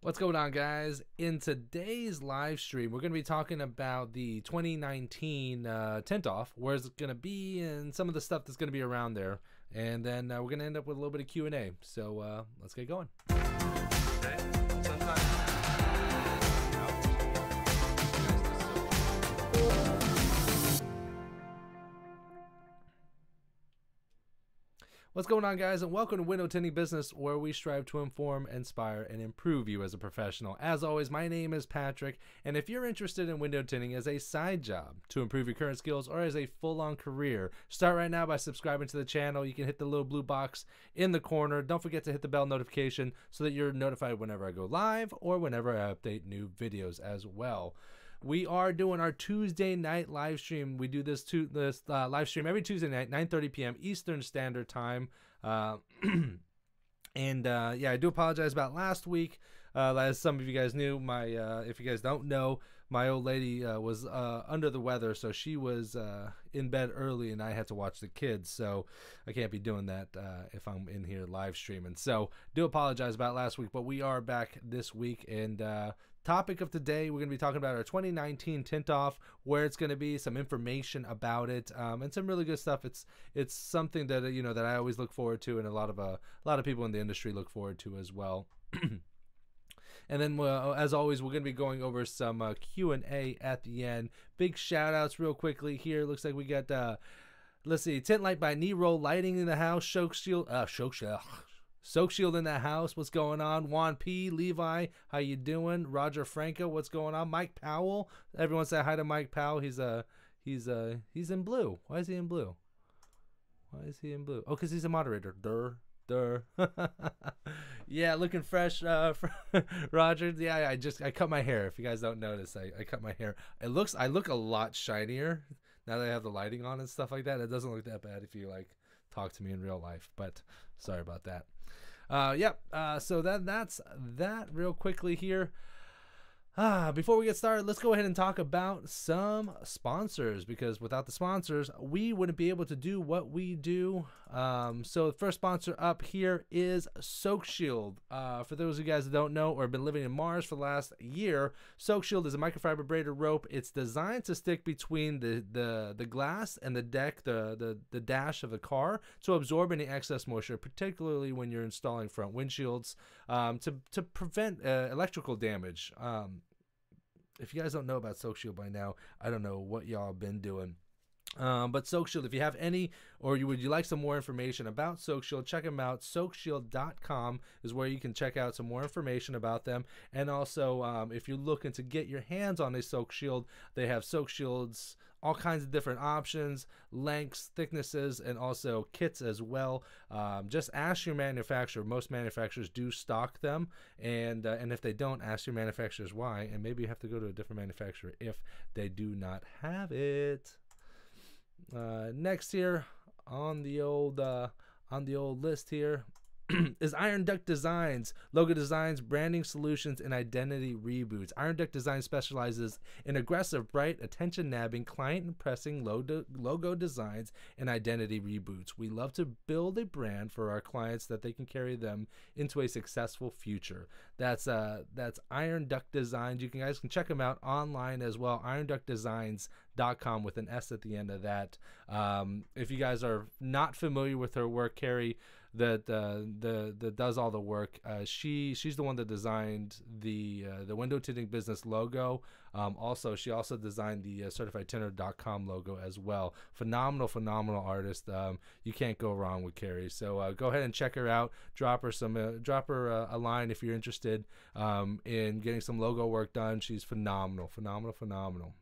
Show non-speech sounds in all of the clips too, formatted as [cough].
What's going on, guys? In today's live stream, we're going to be talking about the 2019 uh, tint off, where it's going to be, and some of the stuff that's going to be around there. And then uh, we're going to end up with a little bit of Q and A. So uh, let's get going. What's going on, guys, and welcome to Window Tinting Business, where we strive to inform, inspire, and improve you as a professional. As always, my name is Patrick, and if you're interested in window tinting as a side job to improve your current skills or as a full on career, start right now by subscribing to the channel. You can hit the little blue box in the corner. Don't forget to hit the bell notification so that you're notified whenever I go live or whenever I update new videos as well we are doing our Tuesday night live stream. We do this to this uh, live stream every Tuesday night, 9:30 p.m. Eastern Standard Time. Uh, [clears throat] And uh, yeah, I do apologize about last week. Uh, as some of you guys knew, my uh, if you guys don't know, my old lady uh, was uh, under the weather, so she was uh, in bed early, and I had to watch the kids. So I can't be doing that uh, if I'm in here live streaming. So do apologize about last week, but we are back this week, and uh, topic of today we're going to be talking about our 2019 tint off where it's going to be some information about it um, and some really good stuff it's it's something that you know that i always look forward to and a lot of uh, a lot of people in the industry look forward to as well [clears throat] And then, uh, as always, we're going to be going over some uh, Q and A at the end. Big shout outs, real quickly here. Looks like we got, uh, let's see, Tent Light by Nero, lighting in the house, Soak Shield, uh, Soak Shield. Soak Shield in the house. What's going on? Juan P. Levi, how you doing? Roger Franco, what's going on? Mike Powell. Everyone say hi to Mike Powell. He's uh he's uh he's in blue. Why is he in blue? Why is he in blue? Oh, because he's a moderator. Durr. Durr. [laughs] yeah, looking fresh, uh, [laughs] Roger. Yeah, I just I cut my hair. If you guys don't notice, I, I cut my hair. It looks I look a lot shinier now that I have the lighting on and stuff like that. It doesn't look that bad if you like talk to me in real life. But sorry about that. Uh, yep. Uh, so that that's that real quickly here. Ah, before we get started, let's go ahead and talk about some sponsors because without the sponsors, we wouldn't be able to do what we do. Um, so the first sponsor up here is Soak Shield. Uh, for those of you guys that don't know or have been living in Mars for the last year, Soak Shield is a microfiber braided rope. It's designed to stick between the, the, the glass and the deck, the, the, the dash of the car, to absorb any excess moisture, particularly when you're installing front windshields, um, to, to prevent uh, electrical damage. Um, if you guys don't know about Soak Shield by now, I don't know what y'all been doing. Um, but Soak Shield, if you have any or you would you like some more information about Soak Shield, check them out. SoakShield.com is where you can check out some more information about them. And also, um, if you're looking to get your hands on a Soak Shield, they have Soak Shields all kinds of different options, lengths, thicknesses, and also kits as well. Um, just ask your manufacturer. Most manufacturers do stock them, and uh, and if they don't, ask your manufacturers why, and maybe you have to go to a different manufacturer if they do not have it. Uh, next here on the old uh, on the old list here [clears throat] is Iron Duck Designs, logo designs, branding solutions, and identity reboots. Iron Duck Design specializes in aggressive, bright, attention nabbing, client impressing logo, designs and identity reboots. We love to build a brand for our clients that they can carry them into a successful future. That's uh that's Iron Duck Designs. You can guys can check them out online as well. IronDuckDesigns.com with an S at the end of that. Um, if you guys are not familiar with her work, Carrie that uh, the that does all the work. Uh, she she's the one that designed the uh, the window tinting business logo. Um, also, she also designed the uh, CertifiedTinter.com logo as well. Phenomenal, phenomenal artist. Um, you can't go wrong with Carrie. So uh, go ahead and check her out. Drop her some uh, drop her uh, a line if you're interested um, in getting some logo work done. She's phenomenal, phenomenal, phenomenal.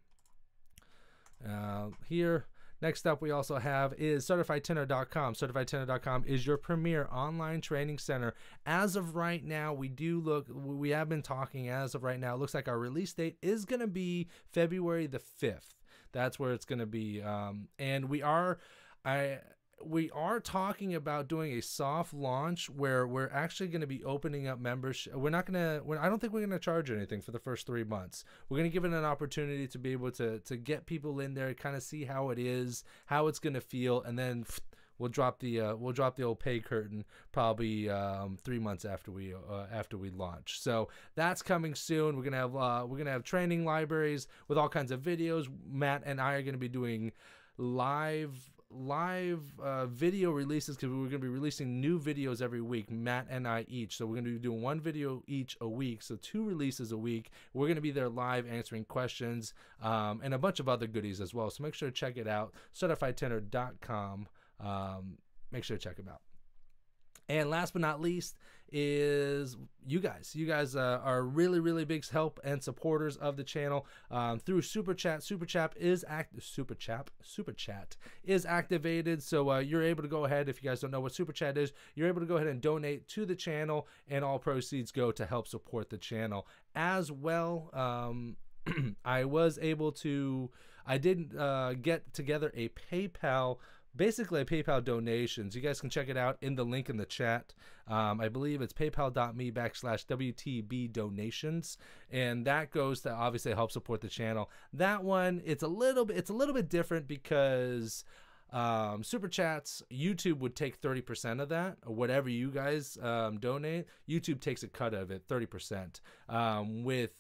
Here Next up, we also have is CertifiedTinter.com. CertifiedTinter.com is your premier online training center. As of right now, we do look, we have been talking as of right now. It looks like our release date is going to be February the 5th. That's where it's going to be. Um, and we are, I, we are talking about doing a soft launch where we're actually going to be opening up membership. We're not going to. I don't think we're going to charge anything for the first three months. We're going to give it an opportunity to be able to to get people in there, kind of see how it is, how it's going to feel, and then [sniffs] we'll drop the uh, we'll drop the old pay curtain probably um, three months after we uh, after we launch. So that's coming soon. We're gonna have uh, we're gonna have training libraries with all kinds of videos. Matt and I are gonna be doing live live uh, video releases because we're going to be releasing new videos every week, Matt and I each. So we're going to be doing one video each a week, so two releases a week. We're going to be there live answering questions um, and a bunch of other goodies as well. So make sure to check it out. CertifiedTinter.com. Um, make sure to check them out. And last but not least is you guys. You guys uh, are really, really big help and supporters of the channel um, through Super Chat. Super Chat is act. Super Chat. Super Chat is activated, so uh, you're able to go ahead. If you guys don't know what Super Chat is, you're able to go ahead and donate to the channel, and all proceeds go to help support the channel as well. Um, [clears throat] I was able to. I did uh, get together a PayPal basically PayPal donations. You guys can check it out in the link in the chat. Um, I believe it's paypal.me backslash WTB donations, and that goes to obviously help support the channel. That one, it's a little bit, it's a little bit different because um, super chats, YouTube would take 30% of that, or whatever you guys um, donate. YouTube takes a cut of it, 30%. Um, with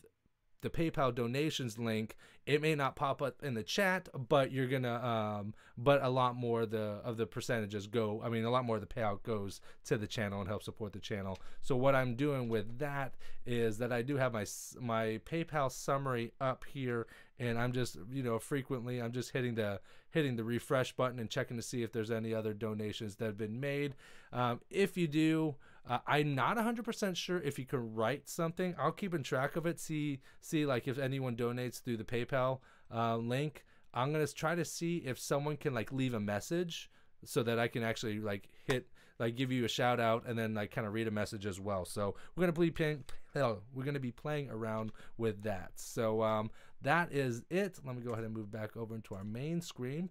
the PayPal donations link, it may not pop up in the chat, but you're gonna um, but a lot more the of the percentages go. I mean, a lot more of the payout goes to the channel and help support the channel. So what I'm doing with that is that I do have my my PayPal summary up here, and I'm just you know frequently I'm just hitting the hitting the refresh button and checking to see if there's any other donations that have been made. Um, if you do. Uh, I'm not 100% sure if you can write something. I'll keep in track of it. See, see, like if anyone donates through the PayPal uh, link. I'm gonna try to see if someone can like leave a message so that I can actually like hit like give you a shout out and then like kind of read a message as well. So we're gonna be playing. We're gonna be playing around with that. So um, that is it. Let me go ahead and move back over into our main screen.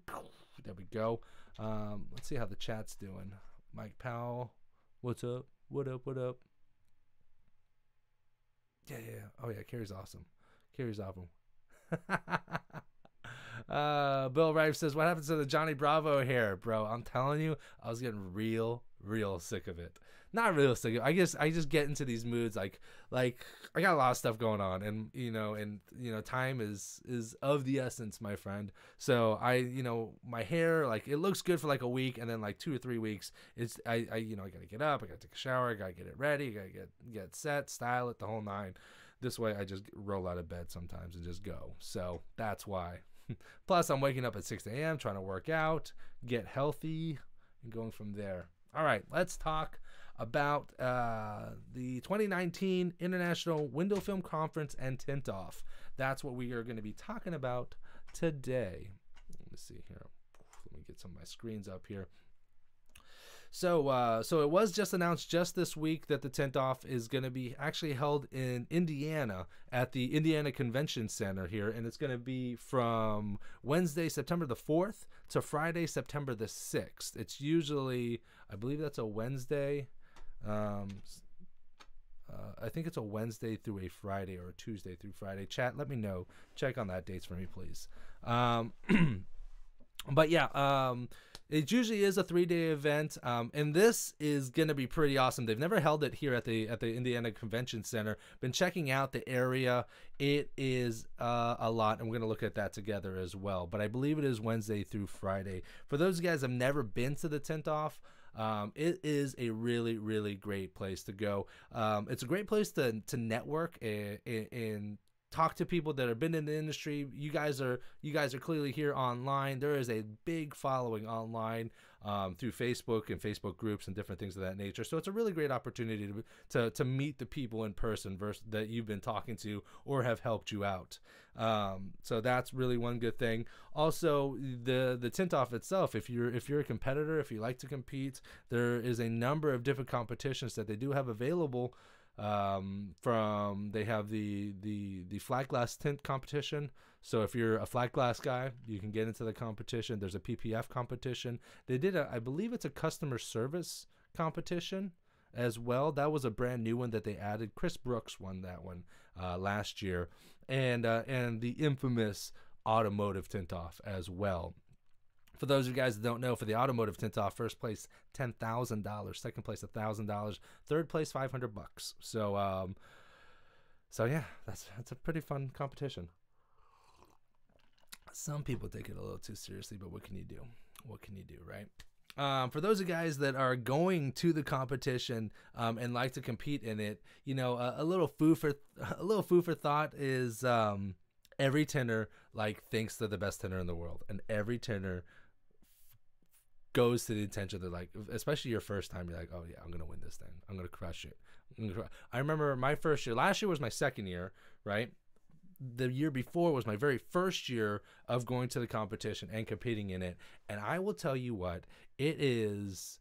There we go. Um, let's see how the chat's doing. Mike Powell, what's up? What up? What up? Yeah, yeah. Oh yeah, Carrie's awesome. Carrie's awesome. [laughs] uh, Bill Rife says, "What happens to the Johnny Bravo hair, bro?" I'm telling you, I was getting real, real sick of it. Not real sick. Of it. I guess I just get into these moods like, like I got a lot of stuff going on, and you know, and you know, time is is of the essence, my friend. So I, you know, my hair like it looks good for like a week, and then like two or three weeks, it's I, I you know, I gotta get up, I gotta take a shower, I gotta get it ready, I gotta get get set, style it, the whole nine. This way, I just roll out of bed sometimes and just go. So that's why. [laughs] Plus, I'm waking up at 6 a.m., trying to work out, get healthy, and going from there. All right, let's talk about uh, the 2019 International Window Film Conference and Tint Off. That's what we are going to be talking about today. Let me see here. Let me get some of my screens up here. So, uh, so it was just announced just this week that the tint Off is going to be actually held in Indiana at the Indiana Convention Center here, and it's going to be from Wednesday, September the fourth, to Friday, September the sixth. It's usually, I believe, that's a Wednesday. Um, uh, I think it's a Wednesday through a Friday or a Tuesday through Friday. Chat, let me know. Check on that dates for me, please. Um, [clears throat] but yeah, um, it usually is a three-day event, um, and this is going to be pretty awesome. They've never held it here at the at the Indiana Convention Center. Been checking out the area. It is uh, a lot, and we're going to look at that together as well. But I believe it is Wednesday through Friday. For those guys have never been to the tint Off, um, it is a really, really great place to go. Um, it's a great place to to network and, and, talk to people that have been in the industry. You guys are you guys are clearly here online. There is a big following online um, through Facebook and Facebook groups and different things of that nature. So it's a really great opportunity to to, to meet the people in person versus that you've been talking to or have helped you out. Um, so that's really one good thing. Also, the the tint off itself. If you're if you're a competitor, if you like to compete, there is a number of different competitions that they do have available um, from they have the the the flat glass tint competition. So if you're a flat glass guy you can get into the competition. There's a ppf competition. They did a i believe it's a customer service competition as well. That was a brand new one that they added. Chris brooks won that one uh, last year. And uh, and the infamous automotive tint off as well for those of you guys that don't know, for the automotive tint off, first place ten thousand dollars, second place thousand dollars, third place five hundred bucks. So, um, so yeah, that's that's a pretty fun competition. Some people take it a little too seriously, but what can you do? What can you do, right? Um, for those of guys that are going to the competition um, and like to compete in it, you know, a, a, little food for a little food for thought is um, every tinter like thinks they're the best tinter in the world, and every tinter goes to the intention that like especially your first time you're like oh yeah i'm gonna win this thing. I'm gonna crush it. I remember my first year last year was my second year right? The year before was my very first year of going to the competition and competing in it. And i will tell you what it is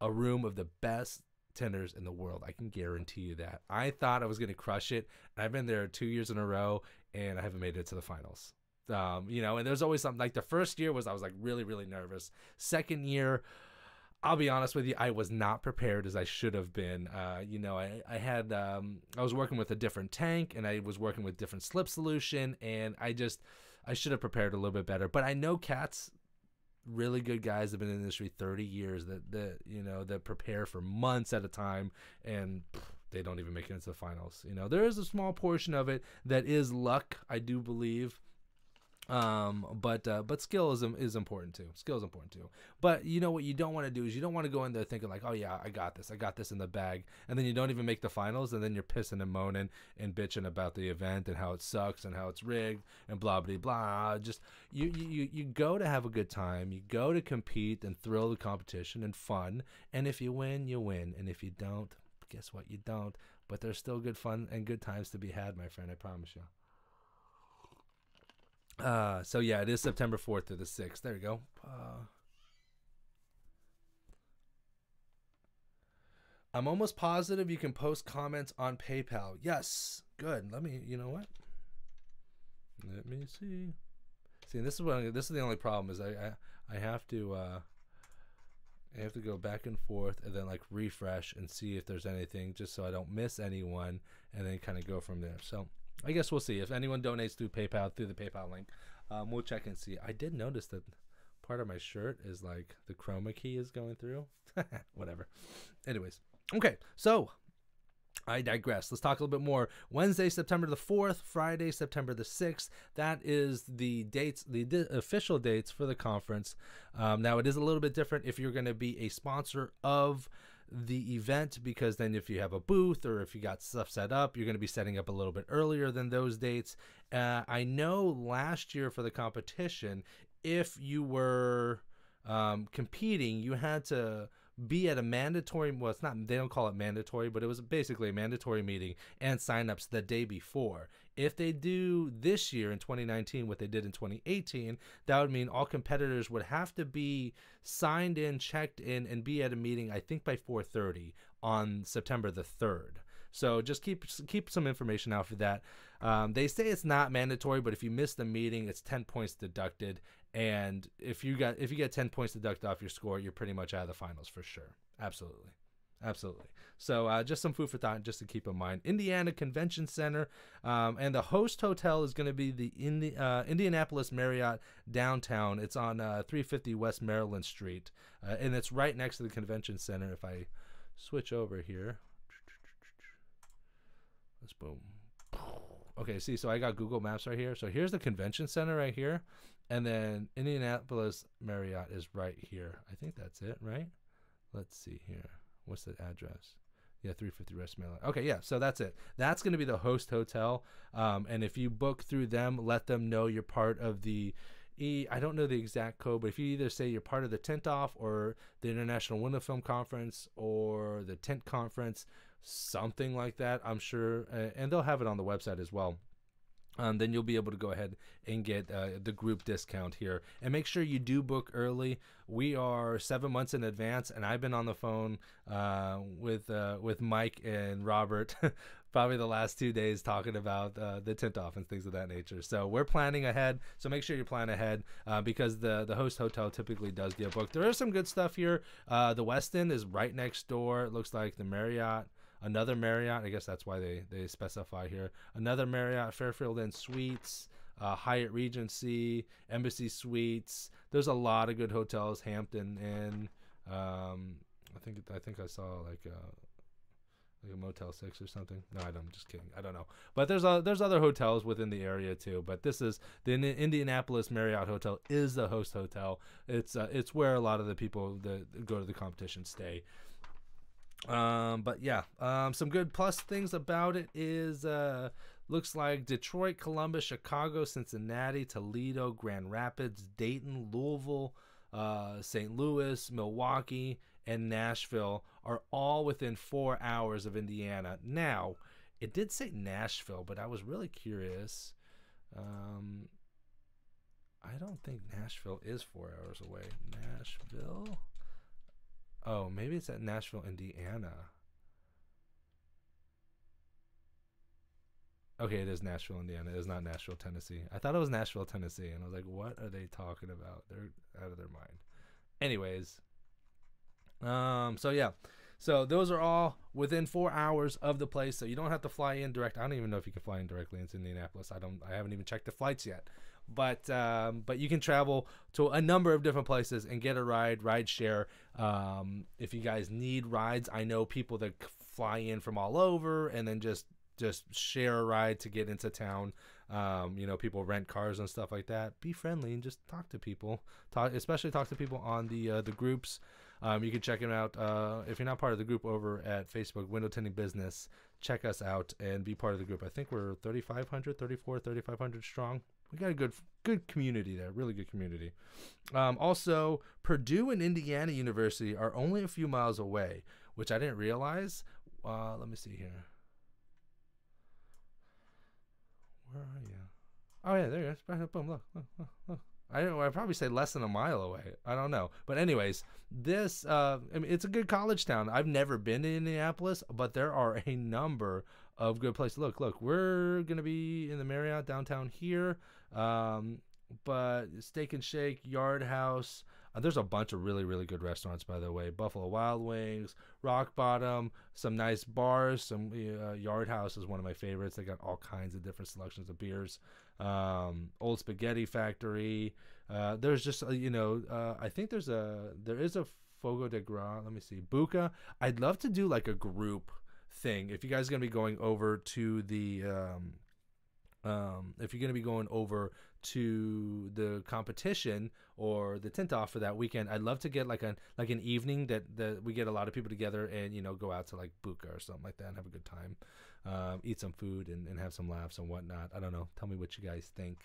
a room of the best tinters in the world. I can guarantee you that. I thought i was going to crush it i've been there two years in a row and i haven't made it to the finals Um, you know, and there's always something like the first year was I was like really, really nervous. Second year, I'll be honest with you, I was not prepared as I should have been. Uh, you know, I, I had um, I was working with a different tank and I was working with different slip solution and I just I should have prepared a little bit better. But I know cats really good guys have been in the industry 30 years that that you know that prepare for months at a time and they don't even make it into the finals. You know, there is a small portion of it that is luck, I do believe. Um, but uh, but skill is is important too. Skill is important too. But you know what you don't want to do is you don't want to go in there thinking like, oh yeah, I got this, I got this in the bag, and then you don't even make the finals, and then you're pissing and moaning and bitching about the event and how it sucks and how it's rigged and blah blah blah. Just you you you go to have a good time, you go to compete and thrill the competition and fun, and if you win, you win, and if you don't, guess what, you don't. But there's still good fun and good times to be had, my friend. I promise you. Uh, so yeah, it is September 4th to the 6th. There you go. Uh, I'm almost positive you can post comments on PayPal. Yes. Good. Let me, you know what? Let me see. See, this is what this is the only problem is I I, I have to uh I have to go back and forth and then like refresh and see if there's anything just so I don't miss anyone and then kind of go from there. So I guess we'll see if anyone donates through PayPal through the PayPal link. Um, we'll check and see. I did notice that part of my shirt is like the chroma key is going through. [laughs] Whatever. Anyways, okay. So I digress. Let's talk a little bit more. Wednesday, September the 4th, Friday, September the 6th. That is the dates, the di- official dates for the conference. Um, now, it is a little bit different if you're going to be a sponsor of the event because then if you have a booth or if you got stuff set up, you're going to be setting up a little bit earlier than those dates. Uh, I know last year for the competition, if you were um, competing, you had to be at a mandatory well it's not they don't call it mandatory but it was basically a mandatory meeting and signups the day before if they do this year in 2019 what they did in 2018 that would mean all competitors would have to be signed in checked in and be at a meeting i think by 4.30 on september the 3rd so just keep keep some information out for that. Um, they say it's not mandatory but if you miss the meeting it's 10 points deducted. And if you got if you get 10 points deducted off your score you're pretty much out of the finals for sure. Absolutely absolutely so uh, just some food for thought just to keep in mind indiana convention center um, and the host hotel is going to be the Indi- uh, indianapolis marriott downtown it's on uh, 350 west maryland street uh, and it's right next to the convention center if i switch over here let's boom okay see so i got google maps right here so here's the convention center right here and then Indianapolis Marriott is right here. I think that's it, right? Let's see here. What's the address? Yeah, 350 West Maryland. Okay, yeah, so that's it. That's going to be the host hotel. Um, and if you book through them, let them know you're part of the. E, I don't know the exact code, but if you either say you're part of the Tint Off or the International Window Film Conference or the Tint Conference, something like that, I'm sure, and they'll have it on the website as well um, then you'll be able to go ahead and get uh, the group discount here. And make sure you do book early. We are seven months in advance, and I've been on the phone uh, with uh, with Mike and Robert. [laughs] probably the last two days talking about uh, the tint off and things of that nature. So we're planning ahead. So make sure you plan ahead uh, because the the host hotel typically does get booked. There is some good stuff here. Uh, the Westin is right next door. It looks like the Marriott another Marriott. I guess that's why they they specify here. Another Marriott Fairfield Inn Suites, uh, Hyatt Regency, Embassy Suites. There's a lot of good hotels. Hampton Inn. Um, I think I think I saw like uh, like a Motel Six or something. No, I don't, I'm just kidding. I don't know. But there's a, there's other hotels within the area too. But this is the Indianapolis Marriott Hotel is the host hotel. It's uh, it's where a lot of the people that go to the competition stay. Um, but yeah, um, some good plus things about it is uh, looks like Detroit, Columbus, Chicago, Cincinnati, Toledo, Grand Rapids, Dayton, Louisville, uh, St. Louis, Milwaukee, and Nashville are all within four hours of Indiana. Now, it did say Nashville, but I was really curious. Um, I don't think Nashville is four hours away. Nashville. Oh, maybe it's at Nashville, Indiana. Okay, it is Nashville, Indiana. It is not Nashville, Tennessee. I thought it was Nashville, Tennessee, and I was like, what are they talking about? They're out of their mind. Anyways, um, so yeah, so those are all within four hours of the place, so you don't have to fly in direct. I don't even know if you can fly in directly into Indianapolis. I don't. I haven't even checked the flights yet. But um, but you can travel to a number of different places and get a ride, ride share. Um, if you guys need rides, I know people that fly in from all over and then just just share a ride to get into town. Um, you know, people rent cars and stuff like that. Be friendly and just talk to people. Talk, especially talk to people on the uh, the groups. Um, you can check them out uh, if you're not part of the group over at Facebook, Window Tinting Business. Check us out and be part of the group. I think we're 3,500, 34, 3,500 strong. We got a good good community there, really good community. Um, also, Purdue and Indiana University are only a few miles away, which I didn't realize. Uh, let me see here. Where are you? Oh yeah, there you go. Boom! Look, look, look. I probably say less than a mile away. I don't know. But anyways, this. Uh, I mean, it's a good college town. I've never been to Indianapolis, but there are a number of good places. Look, look. We're gonna be in the Marriott downtown here. Um, but Steak and Shake, Yard House. Uh, there's a bunch of really, really good restaurants, by the way. Buffalo Wild Wings, Rock Bottom, some nice bars. Some uh, Yard House is one of my favorites. They got all kinds of different selections of beers. Um, Old Spaghetti Factory. Uh, there's just uh, you know, uh, I think there's a there is a Fogo de Gras. Let me see, Buca. I'd love to do like a group thing. If you guys are gonna be going over to the um, um, if you're going to be going over to the competition or the tint off for that weekend, I'd love to get like a like an evening that that we get a lot of people together and you know go out to like Buca or something like that and have a good time, um, eat some food and, and have some laughs and whatnot. I don't know. Tell me what you guys think.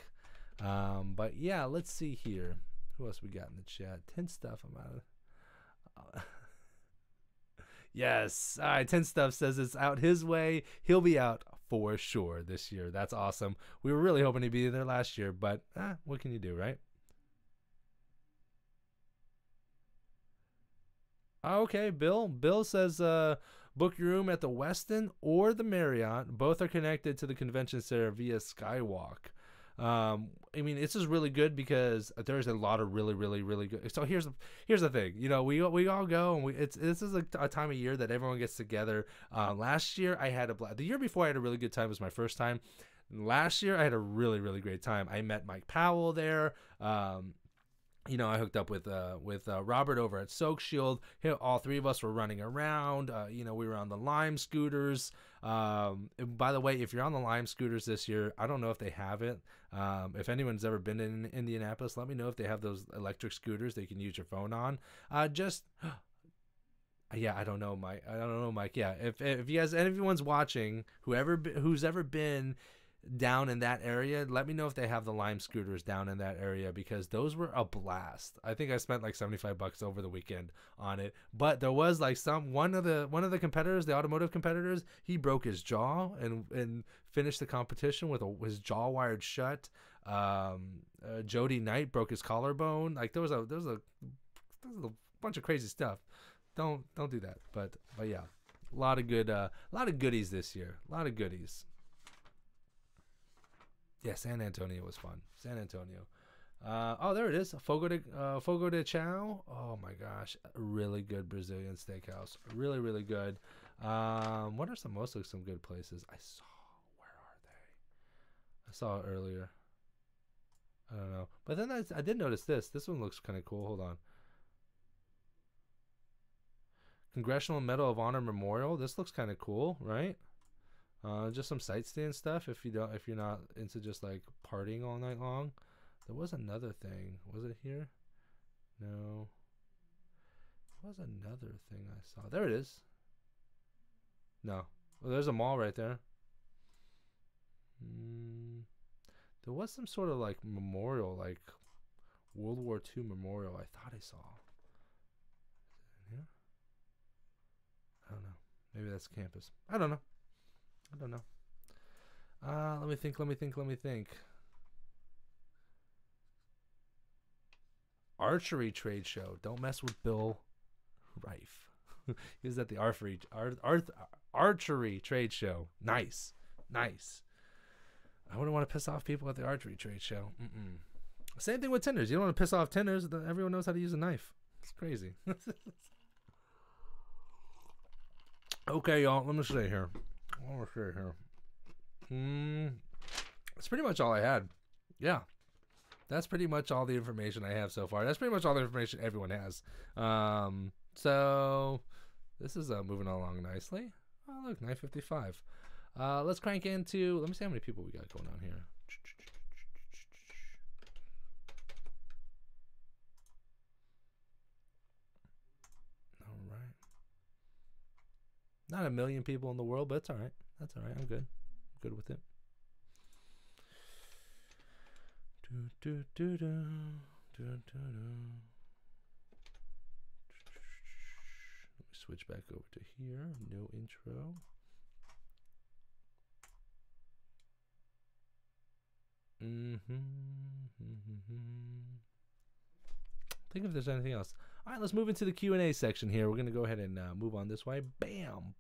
Um, but yeah, let's see here. Who else we got in the chat? Tint stuff. I'm out. Of, yes. All right. Tint stuff says it's out his way. He'll be out for sure this year. That's awesome. We were really hoping to be there last year, but eh, what can you do, right? Okay, Bill. Bill says uh, book your room at the Westin or the Marriott. Both are connected to the convention center via Skywalk. Um, I mean, this is really good because there's a lot of really, really, really good. So here's here's the thing. You know, we we all go and we it's this is a, a time of year that everyone gets together. Uh, last year I had a the year before I had a really good time. It was my first time. Last year I had a really really great time. I met Mike Powell there. Um, you know, I hooked up with uh, with uh, Robert over at Soak Shield. All three of us were running around. Uh, you know, we were on the Lime scooters. Um, by the way, if you're on the Lime scooters this year, I don't know if they have it. Um, if anyone's ever been in Indianapolis, let me know if they have those electric scooters they can use your phone on. Uh, just [gasps] yeah, I don't know, Mike. I don't know, Mike. Yeah, if if you guys, anyone's watching, whoever who's ever been down in that area, let me know if they have the Lime scooters down in that area because those were a blast. I think I spent like 75 bucks over the weekend on it. But there was like some one of the one of the competitors, the automotive competitors, he broke his jaw and and finished the competition with a, his jaw wired shut. Um, uh, Jody Knight broke his collarbone. Like there was a there was a there was a bunch of crazy stuff. Don't don't do that. But but yeah, a lot of good uh, a lot of goodies this year. A lot of goodies. Yeah, San Antonio was fun. San Antonio. Uh, oh, there it is. Fogo de uh, Fogo de Chao. Oh my gosh, really good Brazilian steakhouse. Really, really good. Um, what are some most of some good places? I saw. Where are they? I saw it earlier. I don't know, but then I, I did notice this. This one looks kind of cool. Hold on. Congressional Medal of Honor Memorial. This looks kind of cool, right? Uh, just some sightseeing stuff if you don't if you're not into just like partying all night long. There was another thing. Was it here? No. There was another thing I saw. There it is. No. Well, there's a mall right there. Mm, there was some sort of like memorial, like World War II memorial. I thought I saw. Yeah. I don't know. Maybe that's campus. I don't know. I don't know. Uh, let me think, let me think, let me think. Archery trade show. Don't mess with Bill Rife. [laughs] he was at the archery, ar- ar- archery trade show. Nice. Nice. I wouldn't want to piss off people at the archery trade show. Mm-mm. Same thing with tinters. You don't want to piss off tinters. Everyone knows how to use a knife. It's crazy. [laughs] okay, y'all. Let me see here. Me see here. Mm, that's pretty much all I had. Yeah. That's pretty much all the information I have so far. That's pretty much all the information everyone has. Um, so this is uh, moving along nicely. Oh, look, 955. Uh, let's crank into, let me see how many people we got going on here. Not a million people in the world, but it's all right. That's all right. I'm good. I'm good with it. Do, do, do, do, do, do, do. Let me switch back over to here. No intro. Mm-hmm. Think if there's anything else. All right, let's move into the Q and A section here. We're gonna go ahead and uh, move on this way. Bam.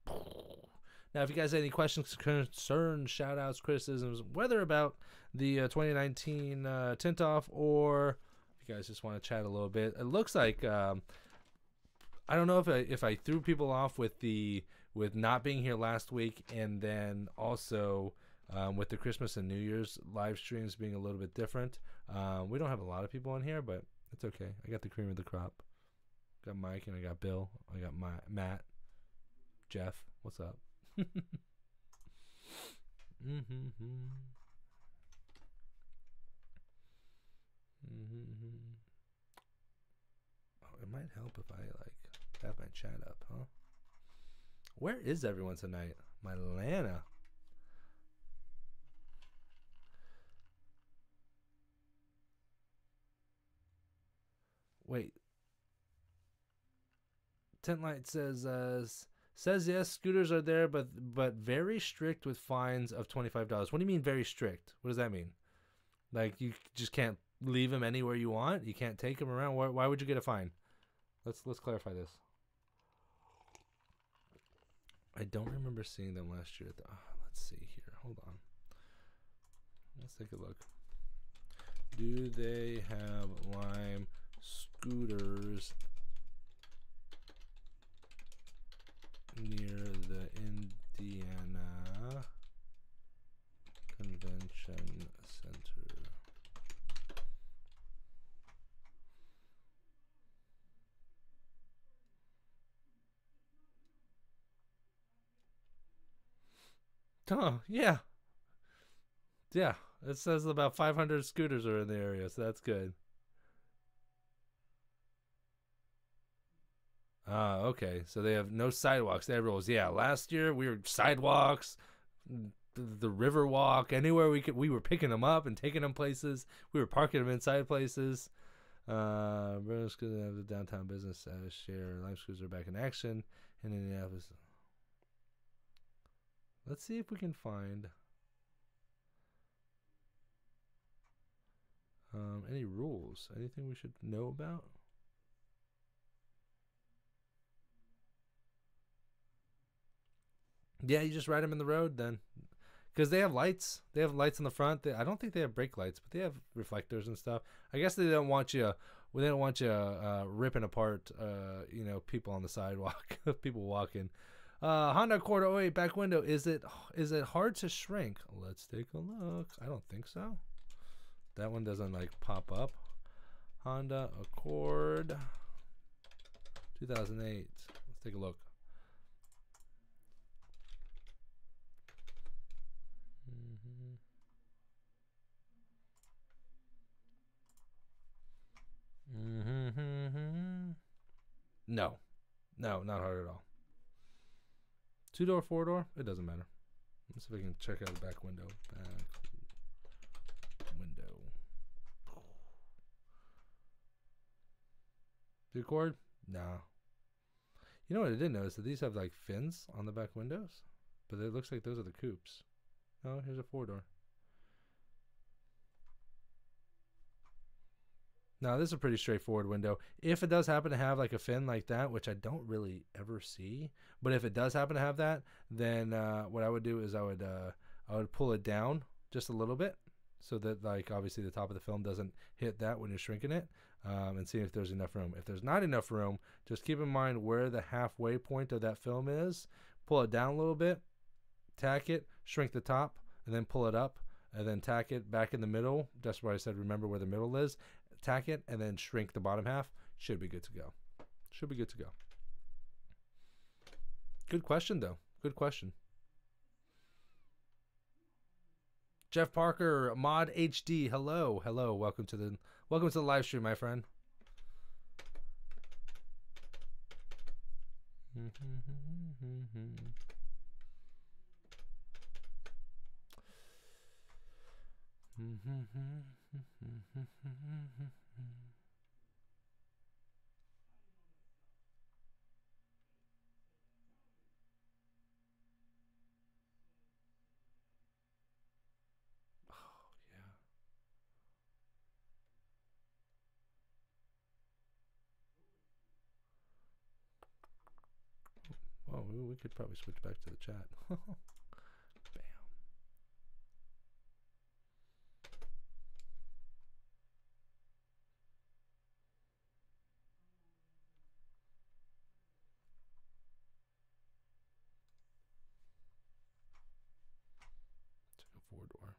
Now, if you guys have any questions, concerns, shout outs, criticisms, whether about the uh, 2019 uh, tint off or if you guys just want to chat a little bit, it looks like um, I don't know if I, if I threw people off with the with not being here last week and then also um, with the Christmas and New Year's live streams being a little bit different. Um, we don't have a lot of people in here, but it's okay. I got the cream of the crop. Got Mike and I got Bill. I got my Matt, Jeff. What's up? mm-hmm. [laughs] Mm-hmm. Oh, it might help if I like have my chat up, huh? Where is everyone tonight? My Lana. Wait. Tent Light says uh, says yes, scooters are there, but but very strict with fines of twenty five dollars. What do you mean very strict? What does that mean? Like you just can't leave them anywhere you want. You can't take them around. Why, why would you get a fine? Let's let's clarify this. I don't remember seeing them last year. Oh, let's see here. Hold on. Let's take a look. Do they have Lime scooters near the Indiana Convention Center. Oh, yeah. Yeah, it says about 500 scooters are in the area, so that's good. Ah, okay. So they have no sidewalks. They have rules. Yeah, last year we were sidewalks, the river walk, anywhere we could. We were picking them up and taking them places. We were parking them inside places. Uh, British to have the downtown business uh, share. Lime schools are back in action And in Indianapolis. Let's see if we can find um, any rules. Anything we should know about? Yeah, you just ride them in the road then, because they have lights. They have lights in the front. They, I don't think they have brake lights, but they have reflectors and stuff. I guess they don't want you. Well, they don't want you uh, ripping apart, uh, you know, people on the sidewalk, [laughs] people walking. Uh, Honda Accord 08 back window. Is it is it hard to shrink? Let's take a look. I don't think so. That one doesn't like pop up. Honda Accord 2008. Let's take a look. No, no, not hard at all. Two door, four door, it doesn't matter. Let's see if I can check out the back window. Back window. The Accord? Nah. You know what I did notice that these have like fins on the back windows, but it looks like those are the coupes. Oh, here's a four door. Now this is a pretty straightforward window. If it does happen to have like a fin like that, which I don't really ever see, but if it does happen to have that, then uh, what I would do is I would uh, I would pull it down just a little bit so that like obviously the top of the film doesn't hit that when you're shrinking it um, and see if there's enough room. If there's not enough room just keep in mind where the halfway point of that film is. Pull it down a little bit tack it shrink the top and then pull it up and then tack it back in the middle. That's why i said remember where the middle is tack it and then shrink the bottom half should be good to go. Should be good to go. Good question though. Good question. Jeff Parker, Mod HD. Hello, hello. Welcome to the welcome to the live stream, my friend. Mm-hmm. Mm-hmm. Oh, we, we could probably switch back to the chat. [laughs] Bam. Check a four door.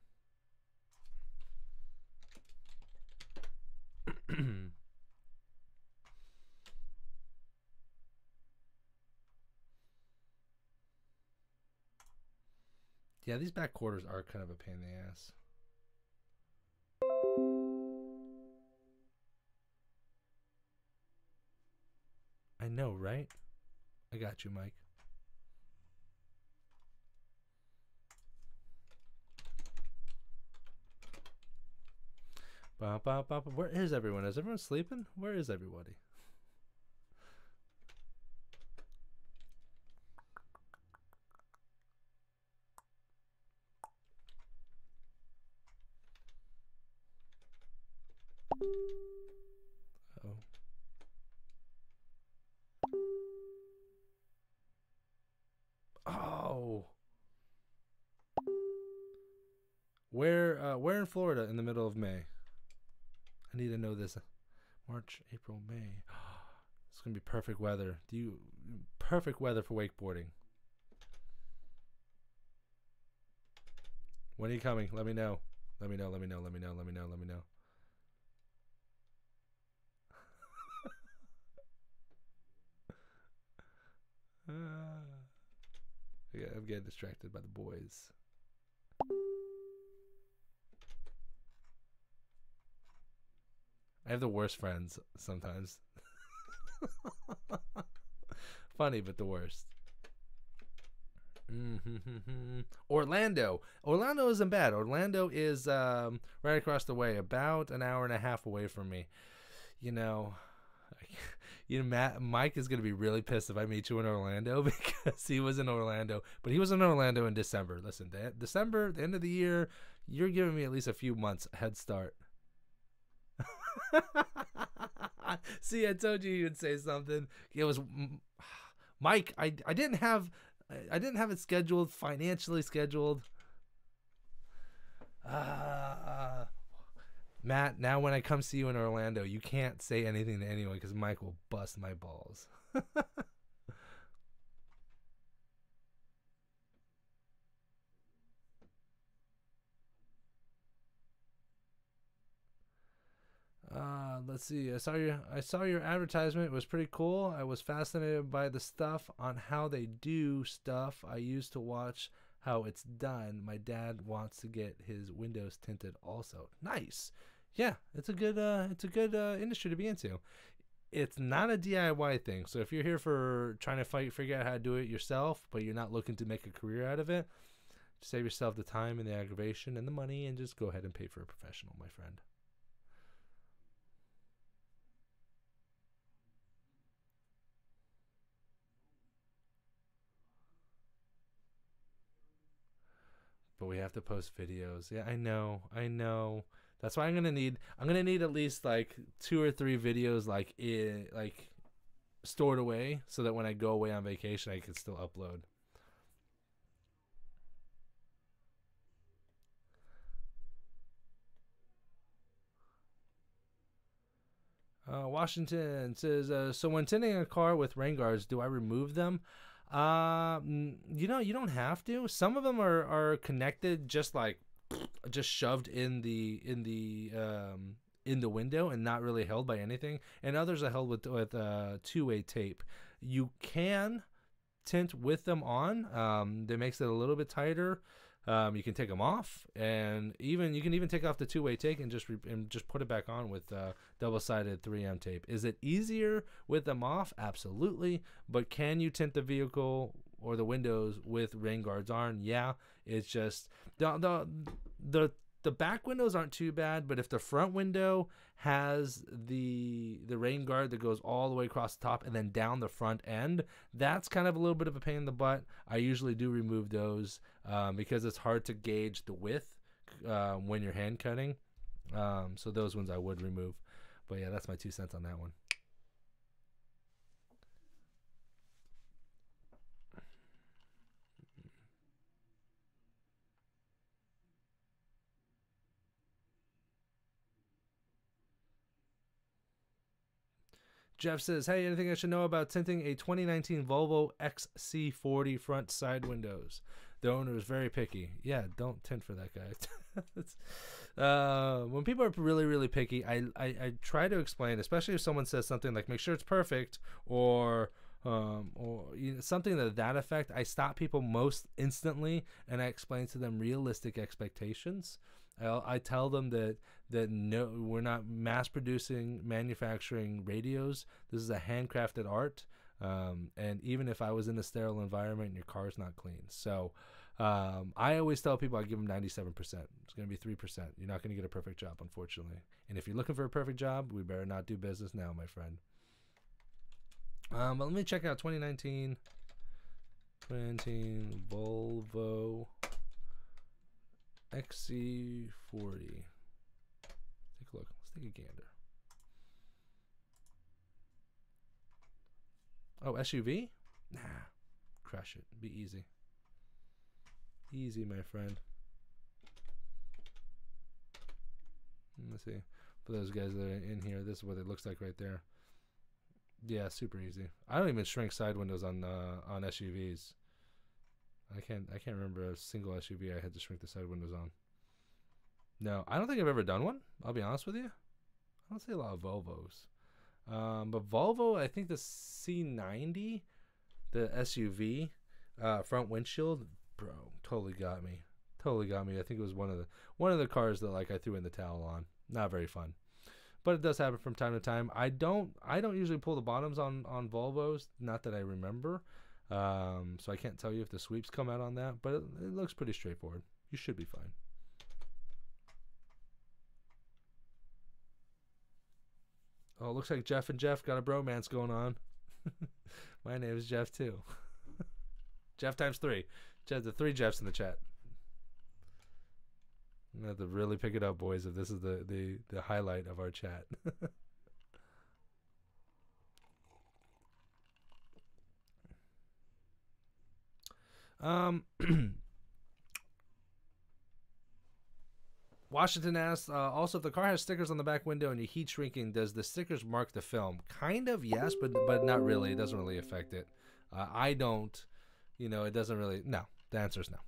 Yeah, these back quarters are kind of a pain in the ass. I know, right? I got you, Mike. Ba, ba, ba. Where is everyone? Is everyone sleeping? Where is everybody? Oh. Oh. Where uh, where in Florida in the middle of May? I need to know this. March, April, May. [gasps] It's gonna be perfect weather. Do you perfect weather for wakeboarding? When are you coming? Let me know. Let me know. Let me know. Let me know. Let me know. Let me know. [laughs] Yeah, I'm getting distracted by the boys. I have the worst friends sometimes. [laughs] Funny, but the worst. Mm-hmm. Orlando. Orlando isn't bad. Orlando is um, right across the way, about an hour and a half away from me. You know, [laughs] you know, Matt, Mike is gonna be really pissed if I meet you in Orlando [laughs] because he was in Orlando, but he was in Orlando in December. Listen, December, the end of the year, you're giving me at least a few months head start. [laughs] See, I told you you'd say something. It was Mike. I I didn't have I didn't have it scheduled financially scheduled. Uh, Matt, now when I come see you in Orlando, you can't say anything to anyone because Mike will bust my balls. [laughs] Uh, let's see. I saw your I saw your advertisement. It was pretty cool. I was fascinated by the stuff on how they do stuff. I used to watch how it's done. My dad wants to get his windows tinted also. Nice yeah, it's a good uh, it's a good uh, industry to be into. It's not a DIY thing. So if you're here for trying to fight, figure out how to do it yourself, but you're not looking to make a career out of it, save yourself the time and the aggravation and the money, and just go ahead and pay for a professional, my friend. but we have to post videos. Yeah, I know, I know. That's why I'm gonna need. I'm gonna need at least like two or three videos, like it, like stored away, so that when I go away on vacation, I can still upload. Uh, Washington says, uh, so when tinting a car with rain guards, do I remove them? Uh, you know, you don't have to. Some of them are, are connected, just like just shoved in the in the um, in the window and not really held by anything. And others are held with with uh, two way tape. You can tint with them on. Um, that makes it a little bit tighter. Um, you can take them off, and even you can even take off the two-way take and just re- and just put it back on with uh, double-sided 3M tape. Is it easier with them off? Absolutely. But can you tint the vehicle or the windows with rain guards on? Yeah. It's just the the the the back windows aren't too bad, but if the front window has the the rain guard that goes all the way across the top and then down the front end, that's kind of a little bit of a pain in the butt. I usually do remove those um, because it's hard to gauge the width uh, when you're hand cutting. Um, so those ones I would remove. But yeah, that's my two cents on that one. Jeff says, "Hey, anything I should know about tinting a 2019 Volvo XC40 front side windows? The owner is very picky. Yeah, don't tint for that guy. [laughs] uh, when people are really, really picky, I, I, I try to explain, especially if someone says something like, "Make sure it's perfect," or um, or you know, something to that effect. I stop people most instantly, and I explain to them realistic expectations. I, I tell them that that no, we're not mass producing, manufacturing radios. This is a handcrafted art. Um, and even if I was in a sterile environment, your car's not clean. So um, I always tell people I give them 97%. It's going to be 3%. You're not going to get a perfect job, unfortunately. And if you're looking for a perfect job, we better not do business now, my friend. Um, but let me check out 2019. 2019 Volvo XC40. Take a gander. Oh, SUV? Nah. Crush it. Be easy. Easy, my friend. Let's see. For those guys that are in here, this is what it looks like right there. Yeah, super easy. I don't even shrink side windows on uh, on SUVs. I can't I can't remember a single SUV I had to shrink the side windows on. No, I don't think I've ever done one. I'll be honest with you. I don't see a lot of Volvos. Um, but Volvo, I think the C90, the SUV, uh, front windshield, bro, totally got me. Totally got me. I think it was one of the one of the cars that like I threw in the towel on. Not very fun. But it does happen from time to time. I don't I don't usually pull the bottoms on on Volvos, not that I remember. Um, so I can't tell you if the sweeps come out on that, but it, it looks pretty straightforward. You should be fine. Oh, looks like Jeff and Jeff got a bromance going on. [laughs] My name is Jeff too. [laughs] Jeff times three. Jeff, the three Jeffs in the chat. I'm gonna have to really pick it up, boys, if this is the the, the highlight of our chat. [laughs] um [clears throat] Washington asks, uh, also, if the car has stickers on the back window and you heat shrinking, does the stickers mark the film? Kind of, yes, but but not really. It doesn't really affect it. Uh, I don't, you know, it doesn't really. No, the answer is no.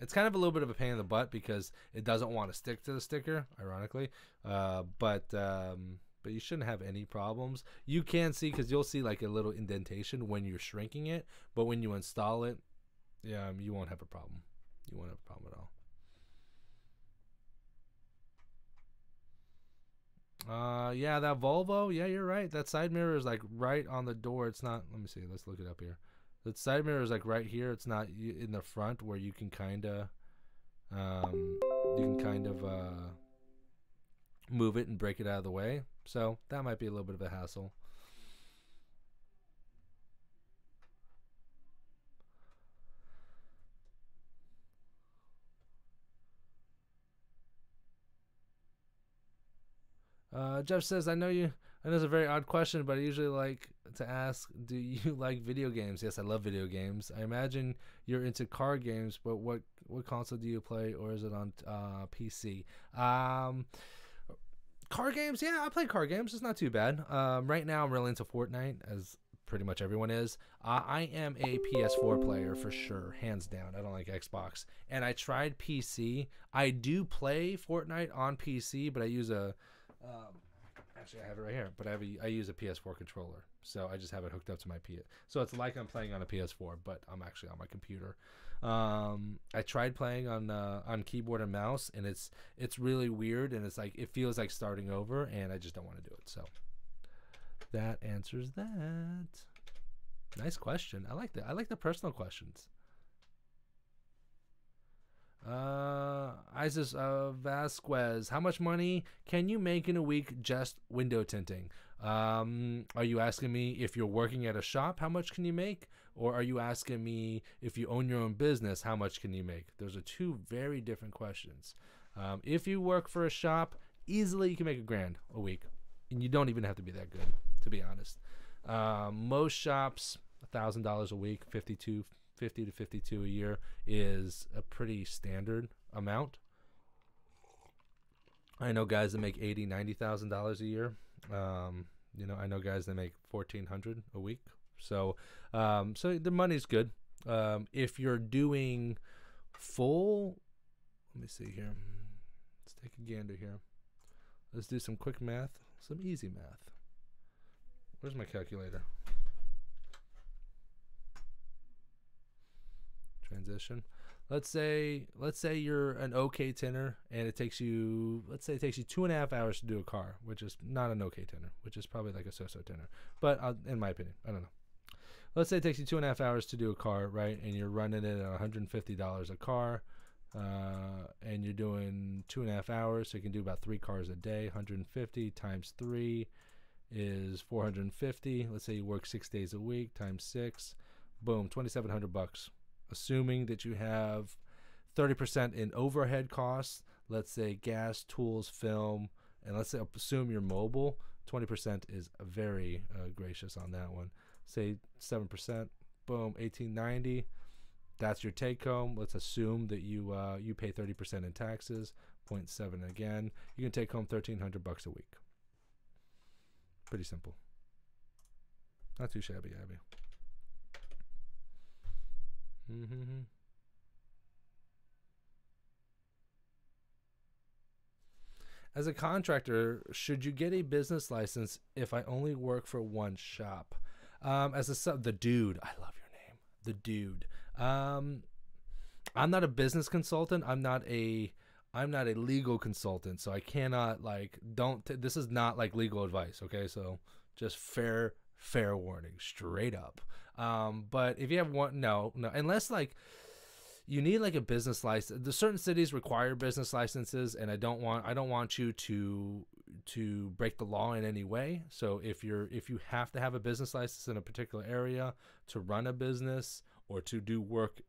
It's kind of a little bit of a pain in the butt because it doesn't want to stick to the sticker, ironically. Uh, but um, but you shouldn't have any problems. You can see because you'll see like a little indentation when you're shrinking it, but when you install it, yeah, um, you won't have a problem. You won't have a problem at all. Uh, yeah, that Volvo. Yeah, you're right. That side mirror is like right on the door. It's not. Let me see. Let's look it up here. The side mirror is like right here. It's not in the front where you can kind of, um, you can kind of uh, move it and break it out of the way. So that might be a little bit of a hassle. Uh, Jeff says, I know you. I know it's a very odd question, but I usually like to ask, do you [laughs] like video games? Yes, I love video games. I imagine you're into car games, but what what console do you play, or is it on uh, PC? Um, Car games, yeah, I play car games. It's not too bad. Um, right now, I'm really into Fortnite, as pretty much everyone is. Uh, I am a PS4 player for sure, hands down. I don't like Xbox, and I tried PC. I do play Fortnite on PC, but I use a. Um, actually, I have it right here, but I have a, I use a PS4 controller, so I just have it hooked up to my PS. So it's like I'm playing on a PS4, but I'm actually on my computer. Um, I tried playing on uh, on keyboard and mouse, and it's it's really weird, and it's like it feels like starting over, and I just don't want to do it. So that answers that. Nice question. I like that. I like the personal questions. Uh, Isis uh, Vasquez, how much money can you make in a week just window tinting? Um, are you asking me if you're working at a shop, how much can you make? Or are you asking me if you own your own business, how much can you make? Those are two very different questions. Um, if you work for a shop, easily you can make a grand a week. And you don't even have to be that good, to be honest. Um, most shops, $1,000 a week, 52 50 to 52 a year is a pretty standard amount. I know guys that make eighty, ninety thousand dollars a year. Um, you know, I know guys that make fourteen hundred a week. So, um, so the money's good. Um, if you're doing full, let me see here. Let's take a gander here. Let's do some quick math, some easy math. Where's my calculator? Transition. Let's say let's say you're an okay tinter and it takes you let's say it takes you two and a half hours to do a car, which is not an okay tinter, which is probably like a so-so tinter. But uh, in my opinion, I don't know. Let's say it takes you two and a half hours to do a car, right? And you're running it at $150 a car, uh, and you're doing two and a half hours, so you can do about three cars a day. 150 times three is 450. Let's say you work six days a week times six, boom, 2,700 bucks assuming that you have 30% in overhead costs, let's say gas, tools, film, and let's say assume you're mobile, 20% is very uh, gracious on that one. Say 7%, boom, 1890. That's your take home. Let's assume that you uh, you pay 30% in taxes, 0.7 again. You can take home 1300 bucks a week. Pretty simple. Not too shabby, Abby. Mm-hmm. As a contractor, should you get a business license if I only work for one shop? Um, as a sub, the dude, I love your name, the dude. Um, I'm not a business consultant. I'm not a I'm not a legal consultant, so I cannot like don't. This is not like legal advice, okay? So just fair fair warning, straight up. Um, but if you have one, no, no, unless like you need like a business license. The certain cities require business licenses, and I don't want I don't want you to to break the law in any way. So if you're if you have to have a business license in a particular area to run a business or to do work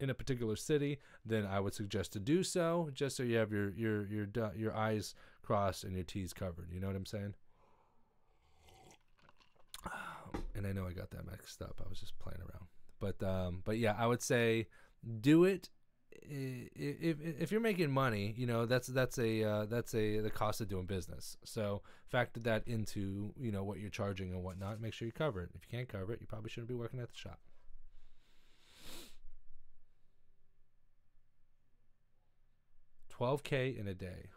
in a particular city, then I would suggest to do so, just so you have your your your your I's crossed and your T's covered. You know what I'm saying? [sighs] and I know I got that mixed up. I was just playing around, but um, but yeah, I would say do it. If, if you're making money, you know that's that's a uh, that's a the cost of doing business. So factor that into you know what you're charging and whatnot. Make sure you cover it. If you can't cover it, you probably shouldn't be working at the shop. Twelve k in a day.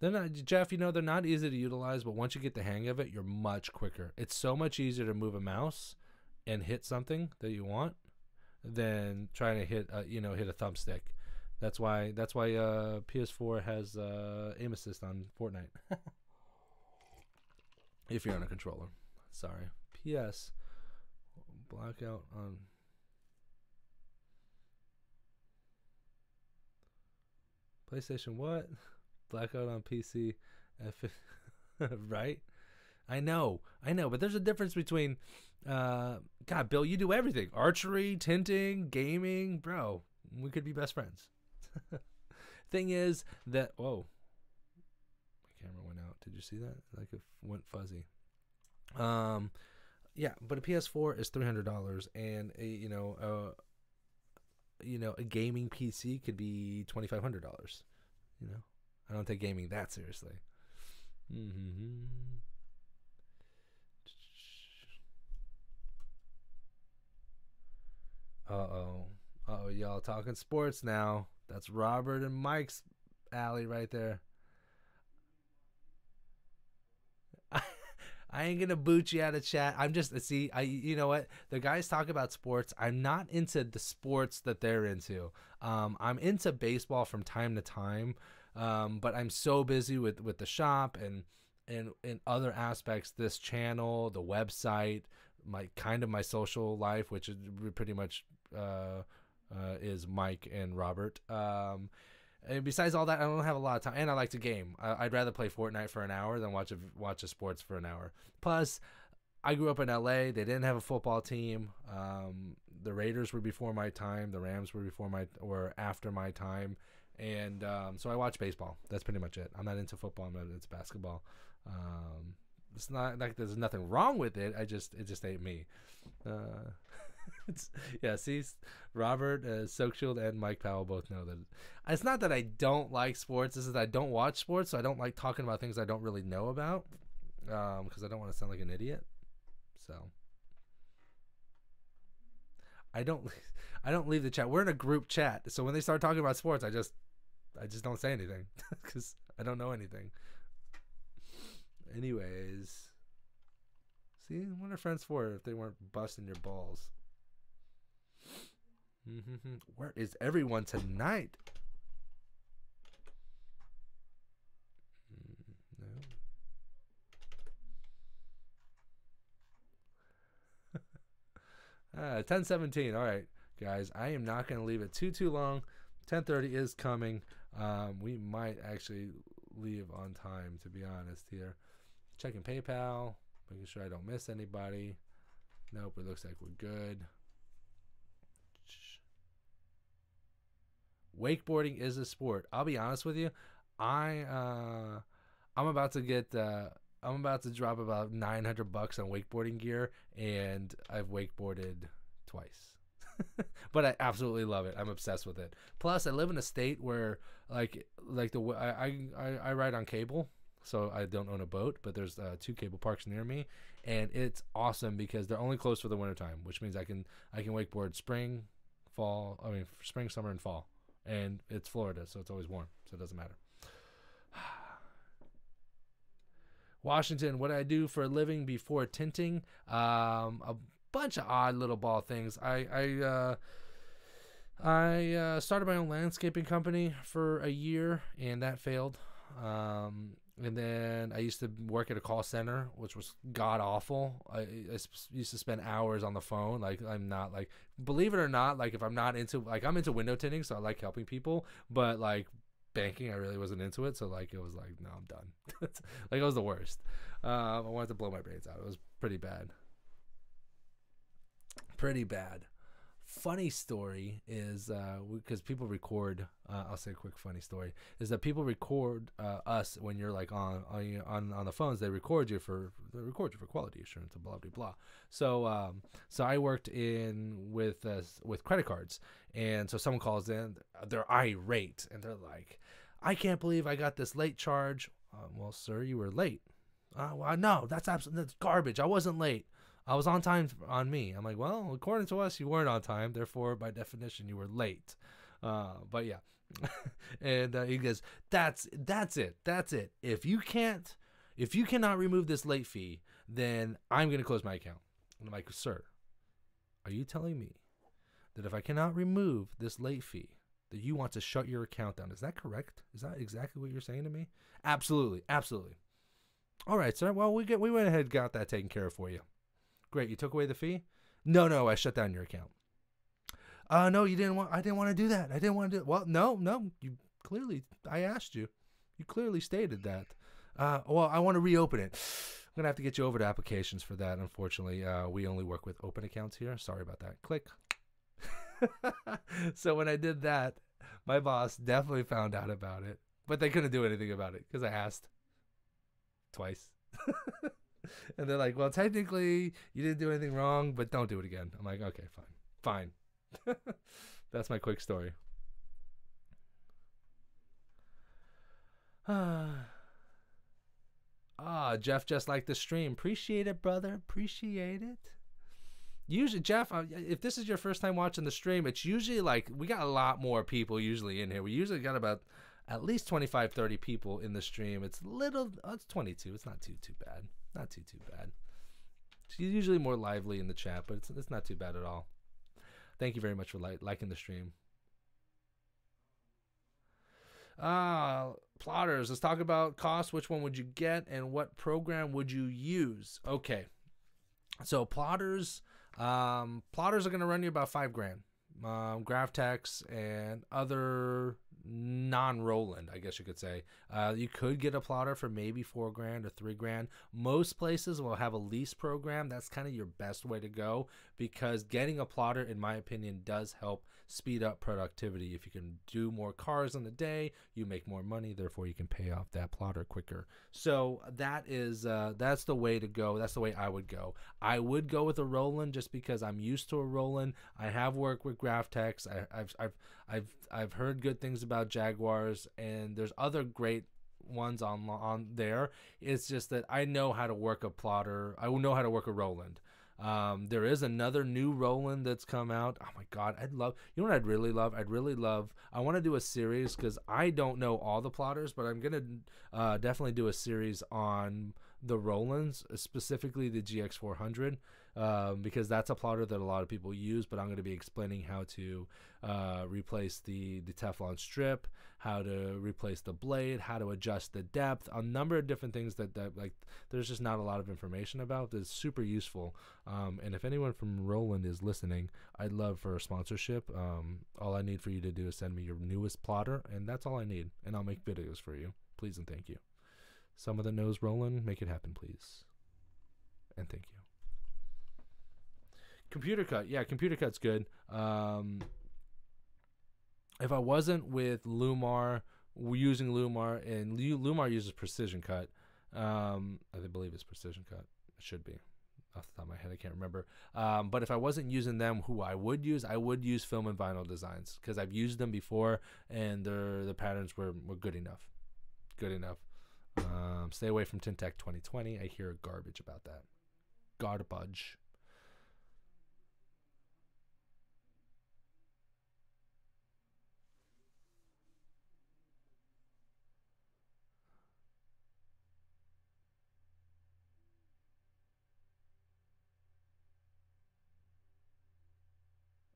They're not, Jeff. You know they're not easy to utilize, but once you get the hang of it, you're much quicker. It's so much easier to move a mouse and hit something that you want than trying to hit, a, you know, hit a thumbstick. That's why. That's why uh, PS4 has uh, aim assist on Fortnite. [laughs] if you're on a controller, sorry. PS blackout on. PlayStation what? Blackout on PC, [laughs] right? I know, I know, but there's a difference between, uh, God, Bill, you do everything: archery, tinting, gaming, bro. We could be best friends. [laughs] Thing is that whoa, my camera went out. Did you see that? Like it went fuzzy. Um, yeah, but a PS4 is three hundred dollars, and a you know uh, you know a gaming PC could be twenty five hundred dollars. You know, I don't take gaming that seriously. Mm-hmm. Uh oh. Uh oh, y'all talking sports now. That's Robert and Mike's alley right there. [laughs] I ain't gonna boot you out of chat. I'm just see, I you know what? The guys talk about sports. I'm not into the sports that they're into. Um, I'm into baseball from time to time, um, but I'm so busy with with the shop and and in other aspects. This channel, the website, my kind of my social life, which is pretty much uh, uh, is Mike and Robert. Um, and besides all that, I don't have a lot of time, and I like to game. I, would rather play Fortnite for an hour than watch a, watch a sports for an hour. Plus, I grew up in LA. They didn't have a football team. Um, the Raiders were before my time. The Rams were before my or after my time, and um, so I watch baseball. That's pretty much it. I'm not into football. I'm not into basketball. Um, it's not like there's nothing wrong with it. I just it just ain't me. Uh, [laughs] yeah, see, Robert, uh, Soak Shield, and Mike Powell both know that. It's not that I don't like sports. This is that I don't watch sports, so I don't like talking about things I don't really know about, because um, I don't want to sound like an idiot. So I don't, [laughs] I don't leave the chat. We're in a group chat, so when they start talking about sports, I just, I just don't say anything [laughs] because I don't know anything. Anyways. See, what are friends for if they weren't busting your balls? Where is everyone tonight? Mm, no. [laughs] ah, 1017. All right, guys. I am not going to leave it too, too long. 1030 is coming. Um, we might actually leave on time, to be honest, here. Checking PayPal, making sure I don't miss anybody. Nope, it looks like we're good. wakeboarding is a sport. I'll be honest with you. I uh, I'm about to get uh, I'm about to drop about 900 bucks on wakeboarding gear, and I've wakeboarded twice. [laughs] but I absolutely love it. I'm obsessed with it. Plus, I live in a state where like like the I I, I ride on cable, so I don't own a boat, but there's uh, two cable parks near me, and it's awesome because they're only closed for the wintertime, which means I can I can wakeboard spring, fall. I mean spring, summer, and fall and it's Florida, so it's always warm, so it doesn't matter. [sighs] Washington, what I do for a living before tinting, um, bunch of odd little ball things. I I uh, I uh, started my own landscaping company for a year, and that failed. Um, and then I used to work at a call center, which was god awful. I, I, used to spend hours on the phone. Like I'm not like, believe it or not, like if I'm not into like I'm into window tinting, so I like helping people. But like banking, I really wasn't into it. So like it was like, no, I'm done. [laughs] like it was the worst. Um, I wanted to blow my brains out. It was pretty bad. Pretty bad funny story is because uh, people record. Uh, I'll say a quick funny story is that people record uh, us when you're like on on on the phones. They record you for they record you for quality assurance and blah blah blah. So um, so I worked in with uh, with credit cards, and so someone calls in, they're irate, and they're like, "I can't believe I got this late charge." Uh, well, sir, you were late. Uh, well, no, that's absolutely that's garbage. I wasn't late. I was on time on me. I'm like, well, according to us, you weren't on time. Therefore, by definition, you were late. Uh, but yeah, [laughs] and uh, he goes, that's that's it. That's it. If you can't, if you cannot remove this late fee, then I'm gonna close my account. And I'm like, sir, are you telling me that if I cannot remove this late fee, that you want to shut your account down? Is that correct? Is that exactly what you're saying to me? Absolutely, absolutely. All right, sir. Well, we get we went ahead and got that taken care of for you. Great. You took away the fee? No, no, I shut down your account. Uh no, you didn't want I didn't want to do that. I didn't want to do Well, no, no. You clearly I asked you. You clearly stated that. Uh well, I want to reopen it. I'm going to have to get you over to applications for that. Unfortunately, uh, we only work with open accounts here. Sorry about that. Click. [laughs] so when I did that, my boss definitely found out about it, but they couldn't do anything about it because I asked. twice. [laughs] and they're like, well, technically you didn't do anything wrong, but don't do it again. I'm like, okay, fine, fine. [laughs] That's my quick story. [sighs] Ah, Jeff just liked the stream. Appreciate it, brother. Appreciate it. Usually, Jeff, uh, if this is your first time watching the stream, it's usually like we got a lot more people usually in here. We usually got about at least 25, 30 people in the stream. It's little, oh, it's 22. It's not too, too bad. Not too, too bad. It's usually more lively in the chat, but it's, it's not too bad at all. Thank you very much for li- liking the stream. Ah, plotters. Let's talk about cost. Which one would you get, and what program would you use? Okay, so plotters. Um, plotters are going to run you about five grand. Um, GraphTex and other non-Roland, I guess you could say. Uh, you could get a plotter for maybe four grand or three grand. Most places will have a lease program. That's kind of your best way to go because getting a plotter, in my opinion, does help speed up productivity. If you can do more cars in the day, you make more money. Therefore, you can pay off that plotter quicker. So that is uh, that's the way to go. That's the way I would go. I would go with a Roland just because I'm used to a Roland. I have worked with GraphTex. I, I've I've I've I've heard good things about Jaguars, and there's other great ones on on there. It's just that I know how to work a plotter. I will know how to work a Roland. Um, there is another new Roland that's come out. Oh my god, I'd love. You know what I'd really love? I'd really love. I want to do a series because I don't know all the plotters, but I'm gonna uh, definitely do a series on the Rolands, specifically the GX400 um, because that's a plotter that a lot of people use. But I'm going to be explaining how to uh, replace the the Teflon strip, how to replace the blade, how to adjust the depth, a number of different things that, that like there's just not a lot of information about. That's super useful. Um, and if anyone from Roland is listening, I'd love for a sponsorship. Um, all I need for you to do is send me your newest plotter, and that's all I need, and I'll make videos for you. Please and thank you. Someone that knows Roland, make it happen, please. And thank you. Computer cut, yeah, computer cut's good. Um, if I wasn't with LLumar, using LLumar, and LLumar uses precision cut, um, I believe it's precision cut. It should be off the top of my head. I can't remember. Um, but if I wasn't using them, who I would use, I would use film and vinyl designs because I've used them before, and their the patterns were, were good enough. Good enough. Um, stay away from Tintec 2020. I hear garbage about that. Garbage.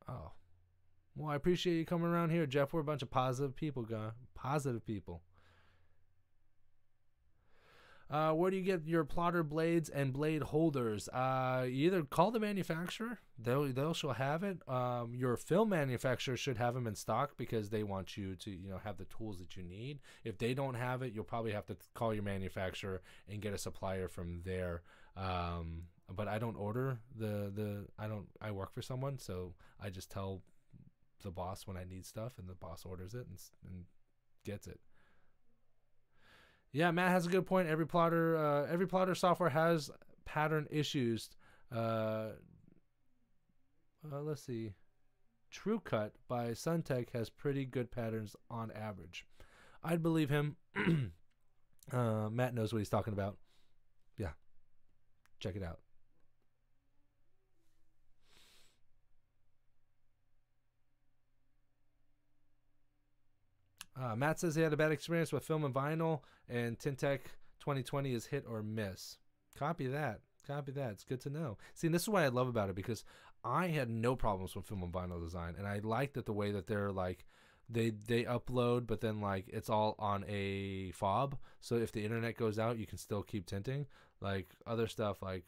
Oh. Well, I appreciate you coming around here, Jeff. We're a bunch of positive people, guy. Positive people. Uh, where do you get your plotter blades and blade holders? Uh, either call the manufacturer; they'll they'll shall have it. Um, your film manufacturer should have them in stock because they want you to you know have the tools that you need. If they don't have it, you'll probably have to call your manufacturer and get a supplier from there. Um, but I don't order the the I don't I work for someone, so I just tell the boss when I need stuff, and the boss orders it and, and gets it. Yeah, Matt has a good point. Every plotter, uh, every plotter software has pattern issues. Uh, uh, let's see. TrueCut by SunTek has pretty good patterns on average. I'd believe him. [clears throat] uh, Matt knows what he's talking about. Yeah, check it out. Uh, Matt says he had a bad experience with film and vinyl, and Tintec 2020 is hit or miss. Copy that. Copy that. It's good to know. See, this is what I love about it because I had no problems with film and vinyl design, and I like that the way that they're like they they upload, but then like it's all on a fob. So if the internet goes out, you can still keep tinting. Like other stuff, like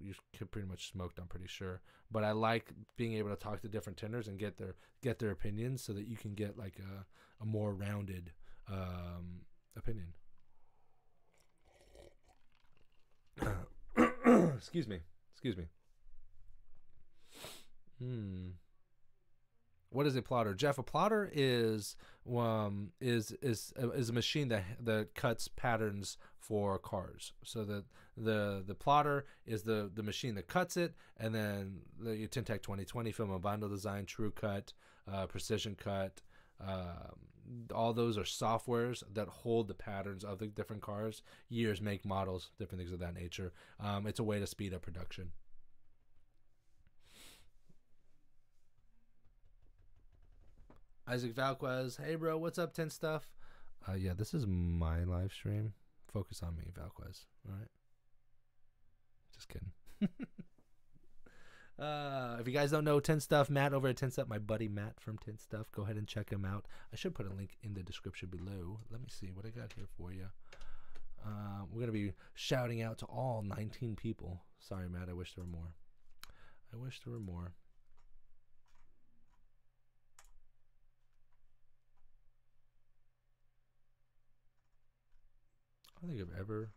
you get pretty much smoked. I'm pretty sure. But I like being able to talk to different tinters and get their get their opinions so that you can get like a a more rounded um, opinion. [coughs] Excuse me. Excuse me. Hmm. What is a plotter, Jeff? A plotter is um is is is a machine that that cuts patterns for cars. So the the the plotter is the the machine that cuts it, and then the Tintec 2020 film and vinyl design, True Cut, uh, Precision Cut. Um, all those are softwares that hold the patterns of the different cars, years, make, models, different things of that nature. Um, it's a way to speed up production. Isaac Valquez, hey bro, what's up, Tint Stuff? Uh, yeah, this is my live stream. Focus on me, Valquez. All right. Just kidding. [laughs] uh, if you guys don't know Tint Stuff, Matt over at Tint Stuff, my buddy Matt from Tint Stuff, go ahead and check him out. I should put a link in the description below. Let me see what I got here for you. Uh, we're gonna be shouting out to all 19 people. Sorry, Matt. I wish there were more. I wish there were more. Don't think I've ever.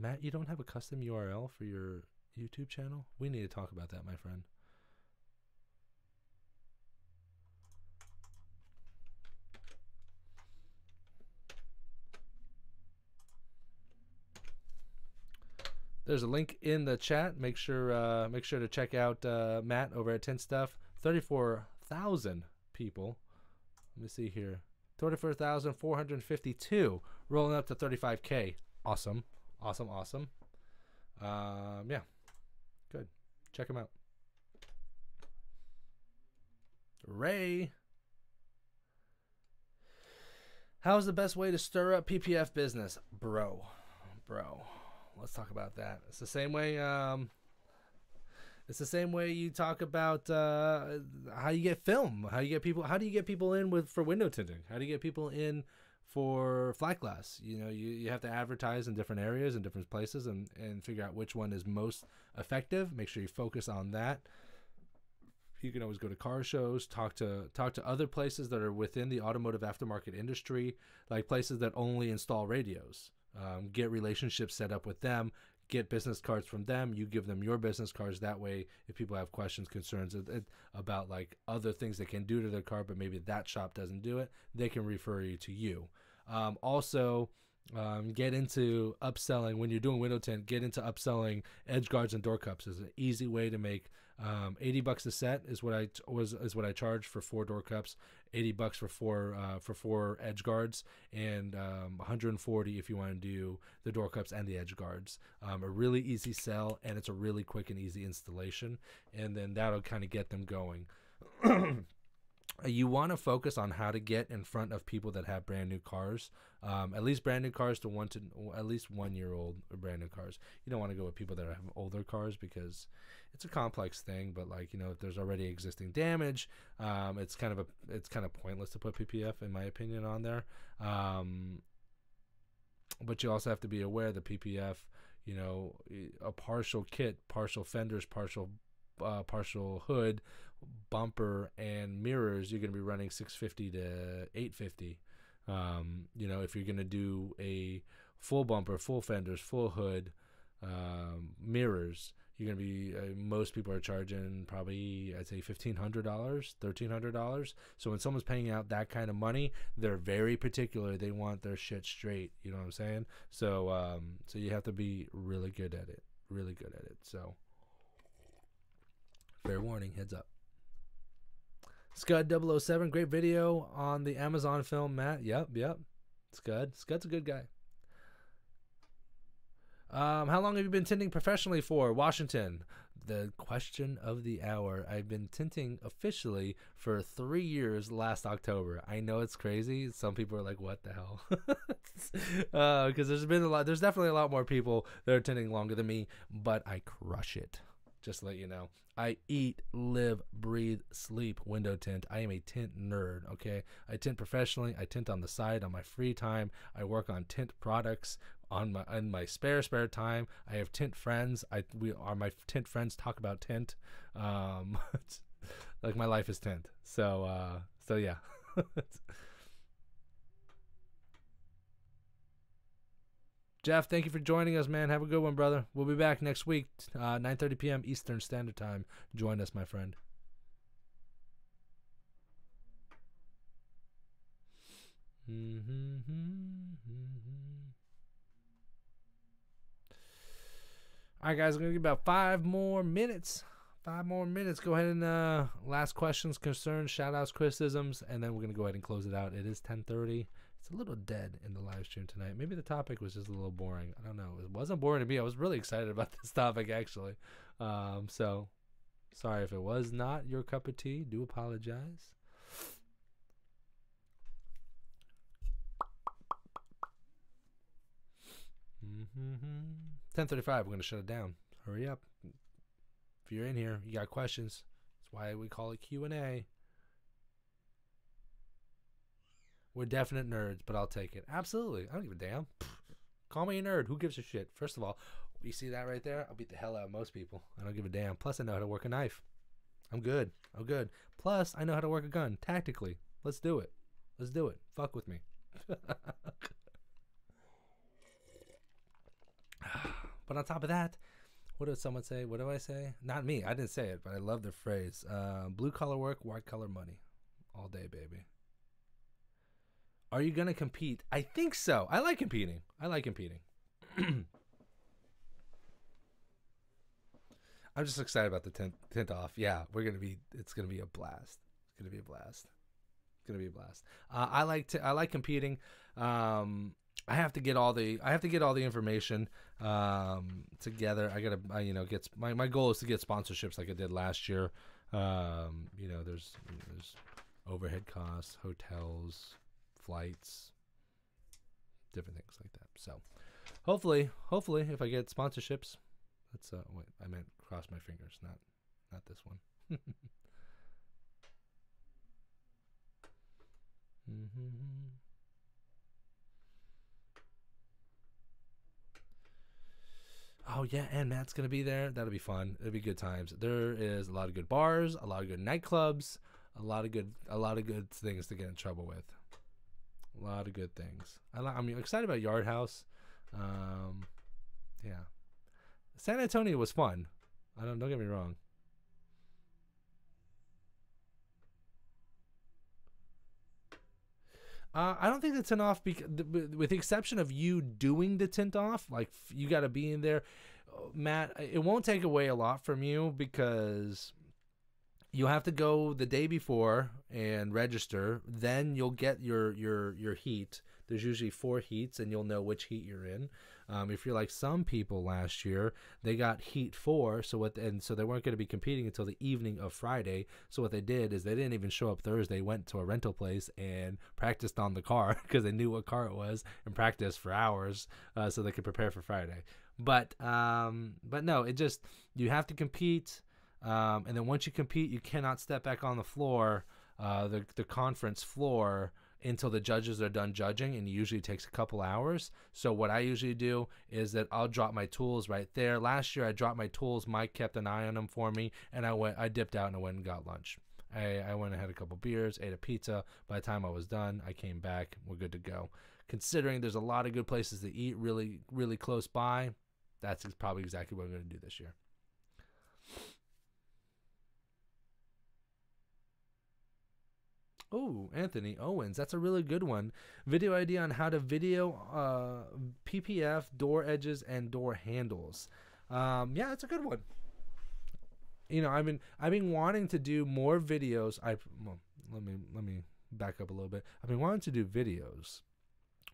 Matt, you don't have a custom URL for your YouTube channel? We need to talk about that, my friend. There's a link in the chat. Make sure uh, make sure to check out uh, Matt over at Tint Stuff. Thirty-four thousand people let me see here. 24,452 rolling up to 35k. Awesome. Awesome, awesome. Um, yeah. Good. Check them out. Ray. How's the best way to stir up PPF business? Bro. Bro. Let's talk about that. It's the same way um it's the same way you talk about uh, how you get film, how you get people, how do you get people in with for window tinting? How do you get people in for flat glass? You know, you, you have to advertise in different areas and different places and, and figure out which one is most effective. Make sure you focus on that. You can always go to car shows, talk to talk to other places that are within the automotive aftermarket industry, like places that only install radios. Um, get relationships set up with them get business cards from them. You give them your business cards. That way if people have questions concerns about like other things they can do to their car but maybe that shop doesn't do it they can refer you to you. Um, also um, get into upselling. When you're doing window tint get into upselling edge guards and door cups is an easy way to make um, 80 bucks a set is what I was is what I charge for four door cups 80 bucks for four uh, for four edge guards and um, 140 if you want to do the door cups and the edge guards. Um, a really easy sell and it's a really quick and easy installation and then that'll kind of get them going [clears throat] you want to focus on how to get in front of people that have brand new cars um, at least brand new cars to one to at least one year old brand new cars. You don't want to go with people that have older cars because it's a complex thing but like you know if there's already existing damage um, it's kind of a it's kind of pointless to put ppf in my opinion on there. Um, but you also have to be aware that ppf you know a partial kit partial fenders partial uh, partial hood bumper and mirrors, you're going to be running 650 to 850. Um, you know, if you're going to do a full bumper, full fenders, full hood, um, mirrors, you're going to be, uh, most people are charging probably, I'd say $1,500, $1,300. So when someone's paying out that kind of money, they're very particular. They want their shit straight. You know what I'm saying? So, um, so you have to be really good at it, really good at it. So, fair warning, heads up. Scud 007, great video on the Amazon film, Matt. Yep, yep. Scud. Scud's a good guy. Um, how long have you been tinting professionally for? Washington. The question of the hour. I've been tinting officially for three years last October. I know it's crazy. Some people are like, what the hell? Because [laughs] uh, there's been a lot, there's definitely a lot more people that are tinting longer than me, but I crush it. Just to let you know. I eat, live, breathe, sleep window tint. I am a tint nerd, okay? I tint professionally. I tint on the side on my free time. I work on tint products on my in my spare spare time. I have tint friends. I we are my tint friends talk about tint. Um [laughs] like my life is tint. So uh so yeah. [laughs] Jeff, thank you for joining us, man. Have a good one, brother. We'll be back next week, uh, 9:30 p.m. Eastern Standard Time. Join us, my friend. All right, guys, I'm gonna give about five more minutes. Five more minutes. Go ahead and uh, last questions, concerns, shout outs, criticisms, and then we're gonna go ahead and close it out. It is 10:30. It's a little dead in the live stream tonight. Maybe the topic was just a little boring. I don't know. It wasn't boring to me. I was really excited about [laughs] this topic actually. Um, so sorry if it was not your cup of tea. Do apologize. Mm-hmm. 10:35. We're gonna shut it down. Hurry up. If you're in here, you got questions. That's why we call it Q and A. We're definite nerds, but I'll take it. Absolutely. I don't give a damn. Call me a nerd. Who gives a shit? First of all, you see that right there? I'll beat the hell out of most people. I don't give a damn. Plus, I know how to work a knife. I'm good. I'm good. Plus, I know how to work a gun tactically. Let's do it. Let's do it. Fuck with me. [laughs] but on top of that, what did someone say? What do I say? Not me. I didn't say it, but I love the phrase. Uh, blue collar work, white collar money. All day, baby. Are you to compete? I think so. I like competing. I like competing. [clears throat] I'm just excited about the tent, tint off. Yeah, we're to be, it's to be a blast. It's to be a blast. It's to be a blast. Uh, I like to, I like competing. Um, I have to get all the I have to get all the information um, together. I gotta I, you know get my, my goal is to get sponsorships like I did last year. Um, you know, there's there's overhead costs, hotels, flights, different things like that. So hopefully, hopefully, if I get sponsorships, that's uh wait I meant cross my fingers, not not this one. [laughs] mm-hmm. Oh yeah, and Matt's gonna be there. That'll be fun. It'll be good times. There is a lot of good bars, a lot of good nightclubs, a lot of good, a lot of good things to get in trouble with. A lot of good things. I, I'm excited about Yard House. Um, yeah, San Antonio was fun. I don't don't get me wrong. Uh, I don't think the tint off, because, with the exception of you doing the tint off, like you got to be in there. Uh, Matt, it won't take away a lot from you because you'll have to go the day before and register. Then you'll get your your your heat. There's usually four heats, and you'll know which heat you're in. Um, if you're like some people last year, they got Heat Four, so what, and so they weren't going to be competing until the evening of Friday. So what they did is they didn't even show up Thursday. Went to a rental place and practiced on the car [laughs] because they knew what car it was and practiced for hours uh, so they could prepare for Friday. But um, but no, it just you have to compete, um, and then once you compete, you cannot step back on the floor, uh, the the conference floor until the judges are done judging and it usually takes a couple hours. So what i usually do is that i'll drop my tools right there. Last year i dropped my tools. Mike kept an eye on them for me and i went i dipped out and i went and got lunch. I, I went and had a couple beers ate a pizza. By the time i was done i came back. We're good to go. Considering there's a lot of good places to eat really really close by that's probably exactly what i'm going to do this year Oh, Anthony Owens. That's a really good one. Video idea on how to video uh, PPF door edges and door handles. Um, yeah, that's a good one. You know, I've been I've been wanting to do more videos. I well, let me let me back up a little bit. I've been wanting to do videos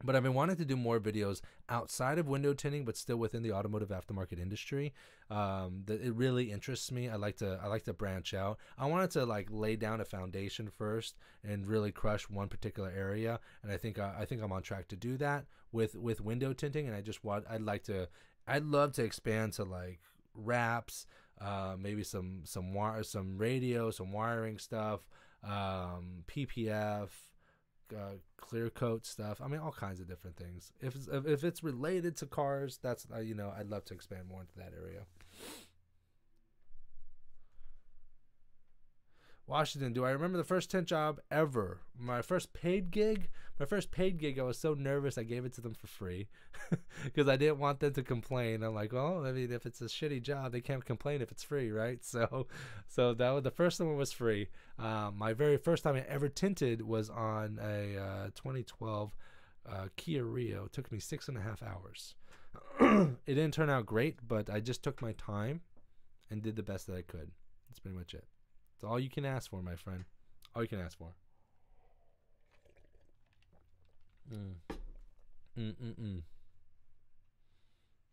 but I've been wanting to do more videos outside of window tinting, but still within the automotive aftermarket industry. Um, that it really interests me. I like to I like to branch out. I wanted to like lay down a foundation first and really crush one particular area, and I think uh, I think I'm on track to do that with with window tinting. And I just want I'd like to I'd love to expand to like wraps, uh, maybe some some wire some radio, some wiring stuff, um, PPF uh, clear coat stuff. I mean, all kinds of different things. If it's, if it's related to cars, that's uh, you know, I'd love to expand more into that area. Washington. Do I remember the first tint job ever? My first paid gig? My first paid gig, I was so nervous I gave it to them for free [laughs] because I didn't want them to complain. I'm like, well, I mean, if it's a shitty job, they can't complain if it's free, right? [laughs] So, so that was the first one was free. Um, my very first time I ever tinted was on a uh, 2012 uh, Kia Rio. It took me six and a half hours. [clears throat] it didn't turn out great, but I just took my time and did the best that I could. That's pretty much it. It's all you can ask for, my friend. All you can ask for. Mm. Mm mm mm.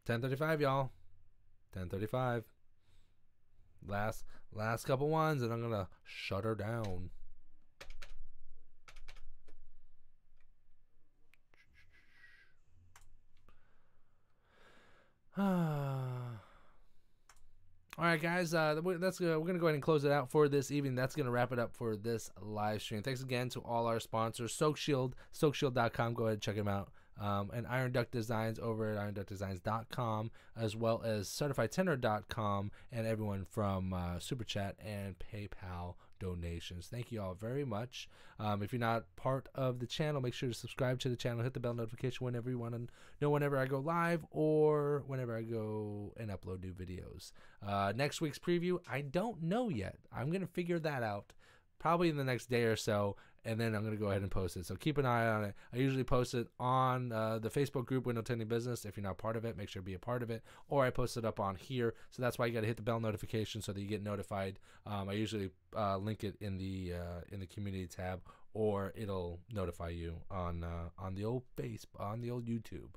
1035, y'all. 1035. Last last couple ones, and I'm gonna shut her down. [sighs] All right, guys. Uh, that's uh, we're gonna go ahead and close it out for this evening. That's gonna wrap it up for this live stream. Thanks again to all our sponsors, Soak Shield, SoakShield.com. Go ahead and check them out. Um, and Iron Duck Designs over at IronDuckDesigns.com, as well as CertifiedTinter.com, and everyone from uh, Super Chat and PayPal donations. Thank you all very much. Um, if you're not part of the channel, make sure to subscribe to the channel, hit the bell notification whenever you want to know whenever I go live or whenever I go and upload new videos. Uh, next week's preview, I don't know yet. I'm going to figure that out probably in the next day or so and then I'm going to go ahead and post it. So keep an eye on it. I usually post it on uh, the Facebook group Window Tinting Business. If you're not part of it, make sure to be a part of it. Or I post it up on here. So that's why you got to hit the bell notification so that you get notified. Um, I usually uh, link it in the uh, in the community tab, or it'll notify you on uh, on the old face on the old YouTube.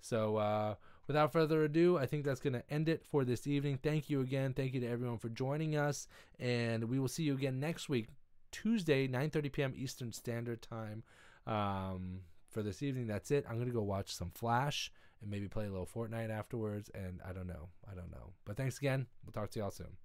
So uh, without further ado, I think that's going to end it for this evening. Thank you again. Thank you to everyone for joining us, and we will see you again next week Tuesday, 9:30 p.m. Eastern Standard Time. Um, for this evening, that's it. I'm gonna go watch some Flash and maybe play a little Fortnite afterwards. And I don't know, I don't know. But thanks again. We'll talk to y'all soon.